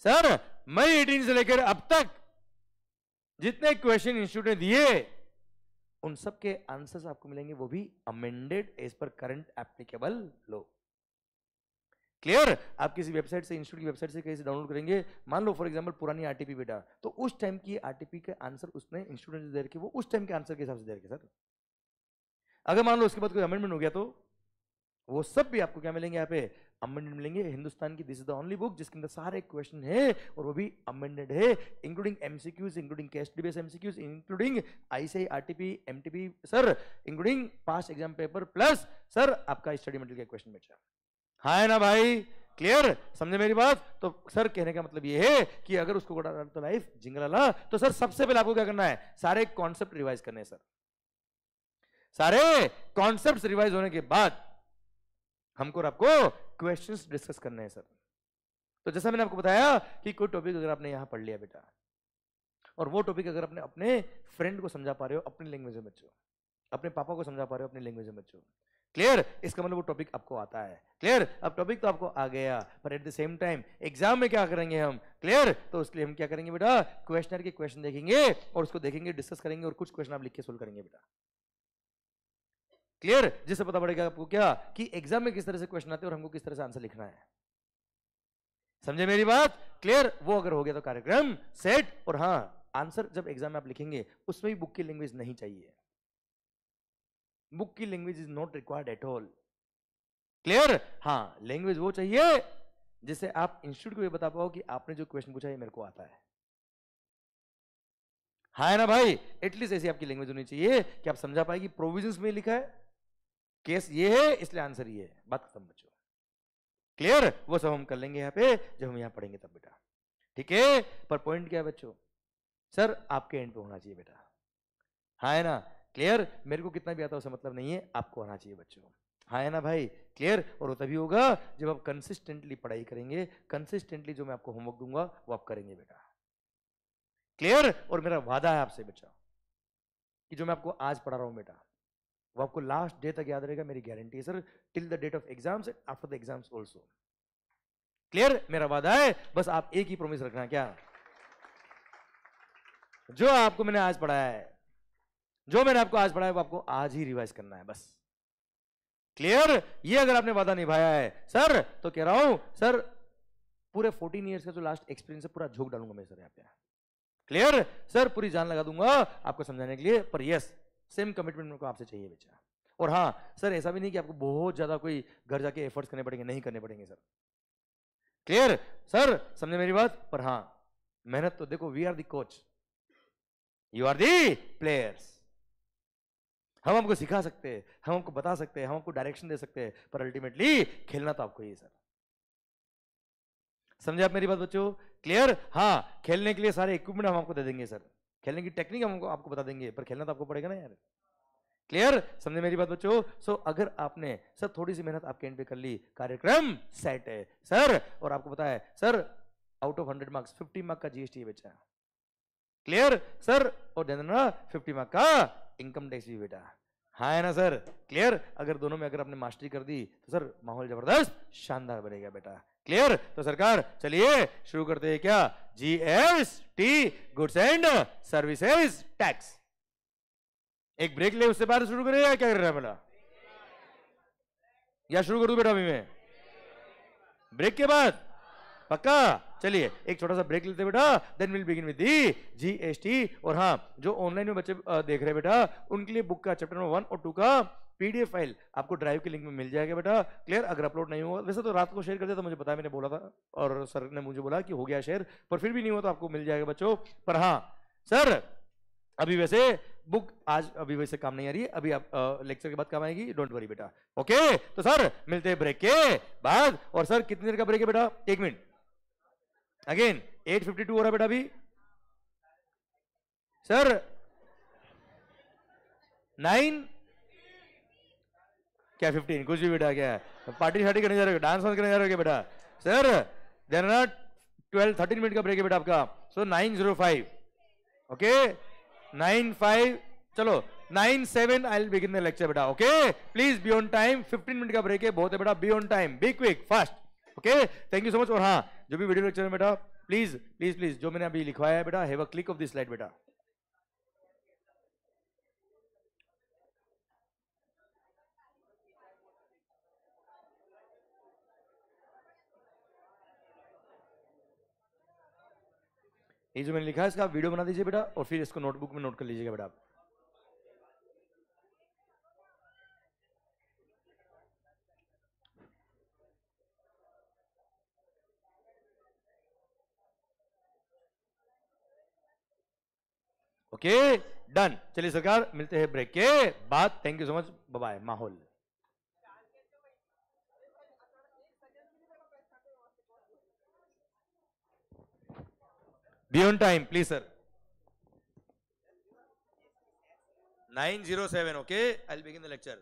सर मई एटीन से लेकर अब तक जितने क्वेश्चन इंस्टीट्यूट ने दिए, उन सब के आंसर्स आपको मिलेंगे, वो भी amended as per current applicable law clear आप किसी वेबसाइट से इंस्टीट्यूट की वेबसाइट से कैसे डाउनलोड करेंगे, मान लो फॉर एग्जांपल पुरानी आरटीपी बेटा तो उस टाइम की आरटीपी के आंसर उसने इंस्टीट्यूट ने दे रखे, वो उस टाइम के आंसर के हिसाब से दे रखे सर अगर मान लो उसके बाद कोई अमेंडमेंट हो गया तो? वो सब भी आपको क्या मिलेंगे यहाँ पे? अमेंडेड मिलेंगे। हिंदुस्तान की this is the only book जिसके अंदर सारे क्वेश्चन है और वो भी अमेंडेड है including MCQs including case base MCQs including ICI RTP MTP sir including past exam paper plus sir आपका स्टडी मटेरियल का क्वेश्चन बचा हाँ है ना भाई क्लियर समझे मेरी बात? तो सर कहने का मतलब ये है कि अगर उसको तो लाइफ जिंगला ला। तो सर सबसे पहले आपको क्या करना है? सारे कॉन्सेप्ट रिवाइज करने हैं सर सारे कॉन्सेप्ट रिवाइज होने के बाद हमको और आपको क्वेश्चंस डिस्कस करने हैं सर तो जैसा मैंने आपको बताया कि कोई टॉपिक अगर आपने यहाँ पढ़ लिया बेटा, और वो टॉपिक अगर अपने अपने फ्रेंड को समझा पा रहे हो, अपनी लैंग्वेज में बच्चों, अपने पापा को समझा पा रहे हो, अपनी लैंग्वेज में बच्चों क्लियर इसका मतलब वो टॉपिक आपको आता है क्लियर अब टॉपिक तो आपको आ गया पर at the same time exam में क्या करेंगे हम क्लियर तो उसके लिए हम क्या करेंगे बेटा क्वेश्चनर के क्वेश्चन देखेंगे, और उसको देखेंगे डिस्कस करेंगे, और कुछ क्वेश्चन आप लिख के सोल्व करेंगे बेटा। क्लियर? जिससे पता पड़ेगा आपको क्या कि एग्ज़ाम में किस तरह से क्वेश्चन आते हैं और हमको किस तरह से आंसर लिखना है। समझे मेरी बात? क्लियर वो अगर हो गया तो कार्यक्रम सेट और हाँ आंसर जब एग्ज़ाम में आप लिखेंगे, उसमें भी बुक की लैंग्वेज नहीं चाहिए। बुक की language is not required at all clear हाँ लैंग्वेज वो चाहिए जिससे आप इंस्टीट्यूट को ये बता पाओ कि आपने जो क्वेश्चन पूछा है मेरे को आता है। हाँ ना भाई? एटलीस्ट ऐसी आपकी लैंग्वेज होनी चाहिए कि आप समझा पाए कि प्रोविजंस में लिखा है। केस ये है, इसलिए आंसर ये है। बात खत्म, बच्चों। क्लियर? वो सब हम कर लेंगे यहाँ पे, जब हम यहाँ पढ़ेंगे तब, बेटा। ठीक है? पर पॉइंट क्या है, बच्चों? सर, आपके एंड पे होना चाहिए, बेटा। हाँ है ना? क्लियर? मेरे को कितना भी आता है उसका मतलब नहीं है, आपको आना चाहिए, बच्चों। हाँ है ना, भाई? क्लियर? और वो तभी होगा, जब आप कंसिस्टेंटली पढ़ाई करेंगे कंसिस्टेंटली जो मैं आपको होमवर्क दूँगा, वो आप करेंगे, बेटा। क्लियर? और मेरा वादा है आपसे, बच्चा, कि जो मैं आपको आज पढ़ा रहा हूँ, बेटा वो आपको लास्ट डे तक याद रहेगा, मेरी गारंटी है sir till the date of exams and after the exams also clear मेरा वादा है, बस आप एक ही प्रोमिस रखना, क्या? जो आपको मैंने आज पढ़ाया है, जो मैंने आपको आज पढ़ाया है, वो आपको आज ही रिवाइज करना है, बस। क्लियर ये अगर आपने वादा निभाया है सर तो कह रहा हूँ सर पूरे 14 इयर्स का जो लास्ट एक्सपीरियंस है, पूरा झोंक डालूँगा मैं सर यहाँ पे। क्लियर सर पूरी जान लगा दूँगा आपको समझाने के लिए, पर यस सेम कमिटमेंट मेरे को आपसे चाहिए बेचा और हाँ सर, ऐसा भी नहीं कि आपको बहुत ज़्यादा कोई घर जाके एफर्ट्स करने पड़ेंगे, नहीं करने पड़ेंगे, सर। क्लियर सर समझे मेरी बात? पर हाँ मेहनत तो देखो we are the coach you are the players हम आपको सिखा सकते हैं, हम आपको बता सकते हैं, हम आपको डायरेक्शन दे सकते हैं, पर अल्टीमेटली खेलना तो आपको ही सर। समझे आप मेरी बात बच्चों? क्लियर हाँ खेलने के लिए सारे इक्विपमेंट हम आपको दे देंगे, सर। खेलने की टेक्निक हम आपको बता देंगे, पर खेलना तो आपको पड़ेगा ना यार। क्लियर समझे मेरी बात बच्चों? सो अगर आपने, सर, थोड़ी सी मेहनत आपके एंड पे कर ली, कार्यक्रम सेट है, सर, और आपको पता है, sir out of hundred marks fifty mark का जीएसटी बचा क्लियर सर, और देना फिफ्टी मार्क का इनकम टैक्स भी बेटा। हाँ है ना, सर? क्लियर अगर दोनों में अगर आपने मास्टरी कर दी तो सर, माहौल ज़बरदस्त, शानदार बनेगा बेटा। क्लियर तो सरकार, चलिए, शुरू करते हैं क्या? G S T goods and services tax एक ब्रेक ले, उससे बाद शुरू करें या क्या कर रहा है बेटा या शुरू कर दूँ बेटा अभी मैं? ब्रेक के बाद? पक्का? चलिए, एक छोटा सा ब्रेक लेते बेटा then will begin with the GST और हाँ जो ऑनलाइन में बच्चे देख रहे हैं बेटा, उनके लिए बुक का चैप्टर नंबर वन और टू का पीडीएफ फ़ाइल आपको ड्राइव के लिंक में मिल जाएगा। बेटा, क्लियर? अगर अपलोड नहीं हुआ, वैसे तो रात को शेयर कर दिया तो मुझे पता मैंने बोला था। और सर ने मुझे बोला कि हो गया शेयर, पर फिर भी नहीं हुआ तो आपको मिल जाएगा बच्चों। पर हाँ सर, अभी वैसे बुक, आज अभी वैसे काम नहीं आ रही है, अभी आप लेक्चर के बाद काम आएगी, डोंट वरी बेटा। ओके? तो सर, मिलते हैं ब्रेक के बाद। और सर, कितनी देर का ब्रेक है बेटा? एक मिनट। अगेन 8:52 हो रहा बेटा अभी। सर, नाइन क्या 15 कुछ भी बेटा क्या? पार्टी शार्टी करने जा रहे हो? डांस वांस करने जा रहे हो बेटा? Sir there are twelve thirteen minute का ब्रेक है बेटा आपका। So nine zero five okay nine five चलो nine seven I begin the lecture बेटा okay please be on time fifteen minute का ब्रेक है, बहुत है बेटा be on time be quick fast okay thank you so much और हाँ जो भी वीडियो लेक्चर है बेटा प्लीज़ प्लीज़ प्लीज़ जो मैंने अभी लिखवाया है बेटा have a click of this slide बेटा। ये जो मैंने लिखा है, इसका वीडियो बना दीजिए बेटा, और फिर इसको नोटबुक में नोट कर लीजिएगा बेटा आप। ओके डन चलिए सरकार, मिलते हैं ब्रेक के बाद। Thank you so much bye माहौल। Be on time please sir 907 okay i'll begin the lecture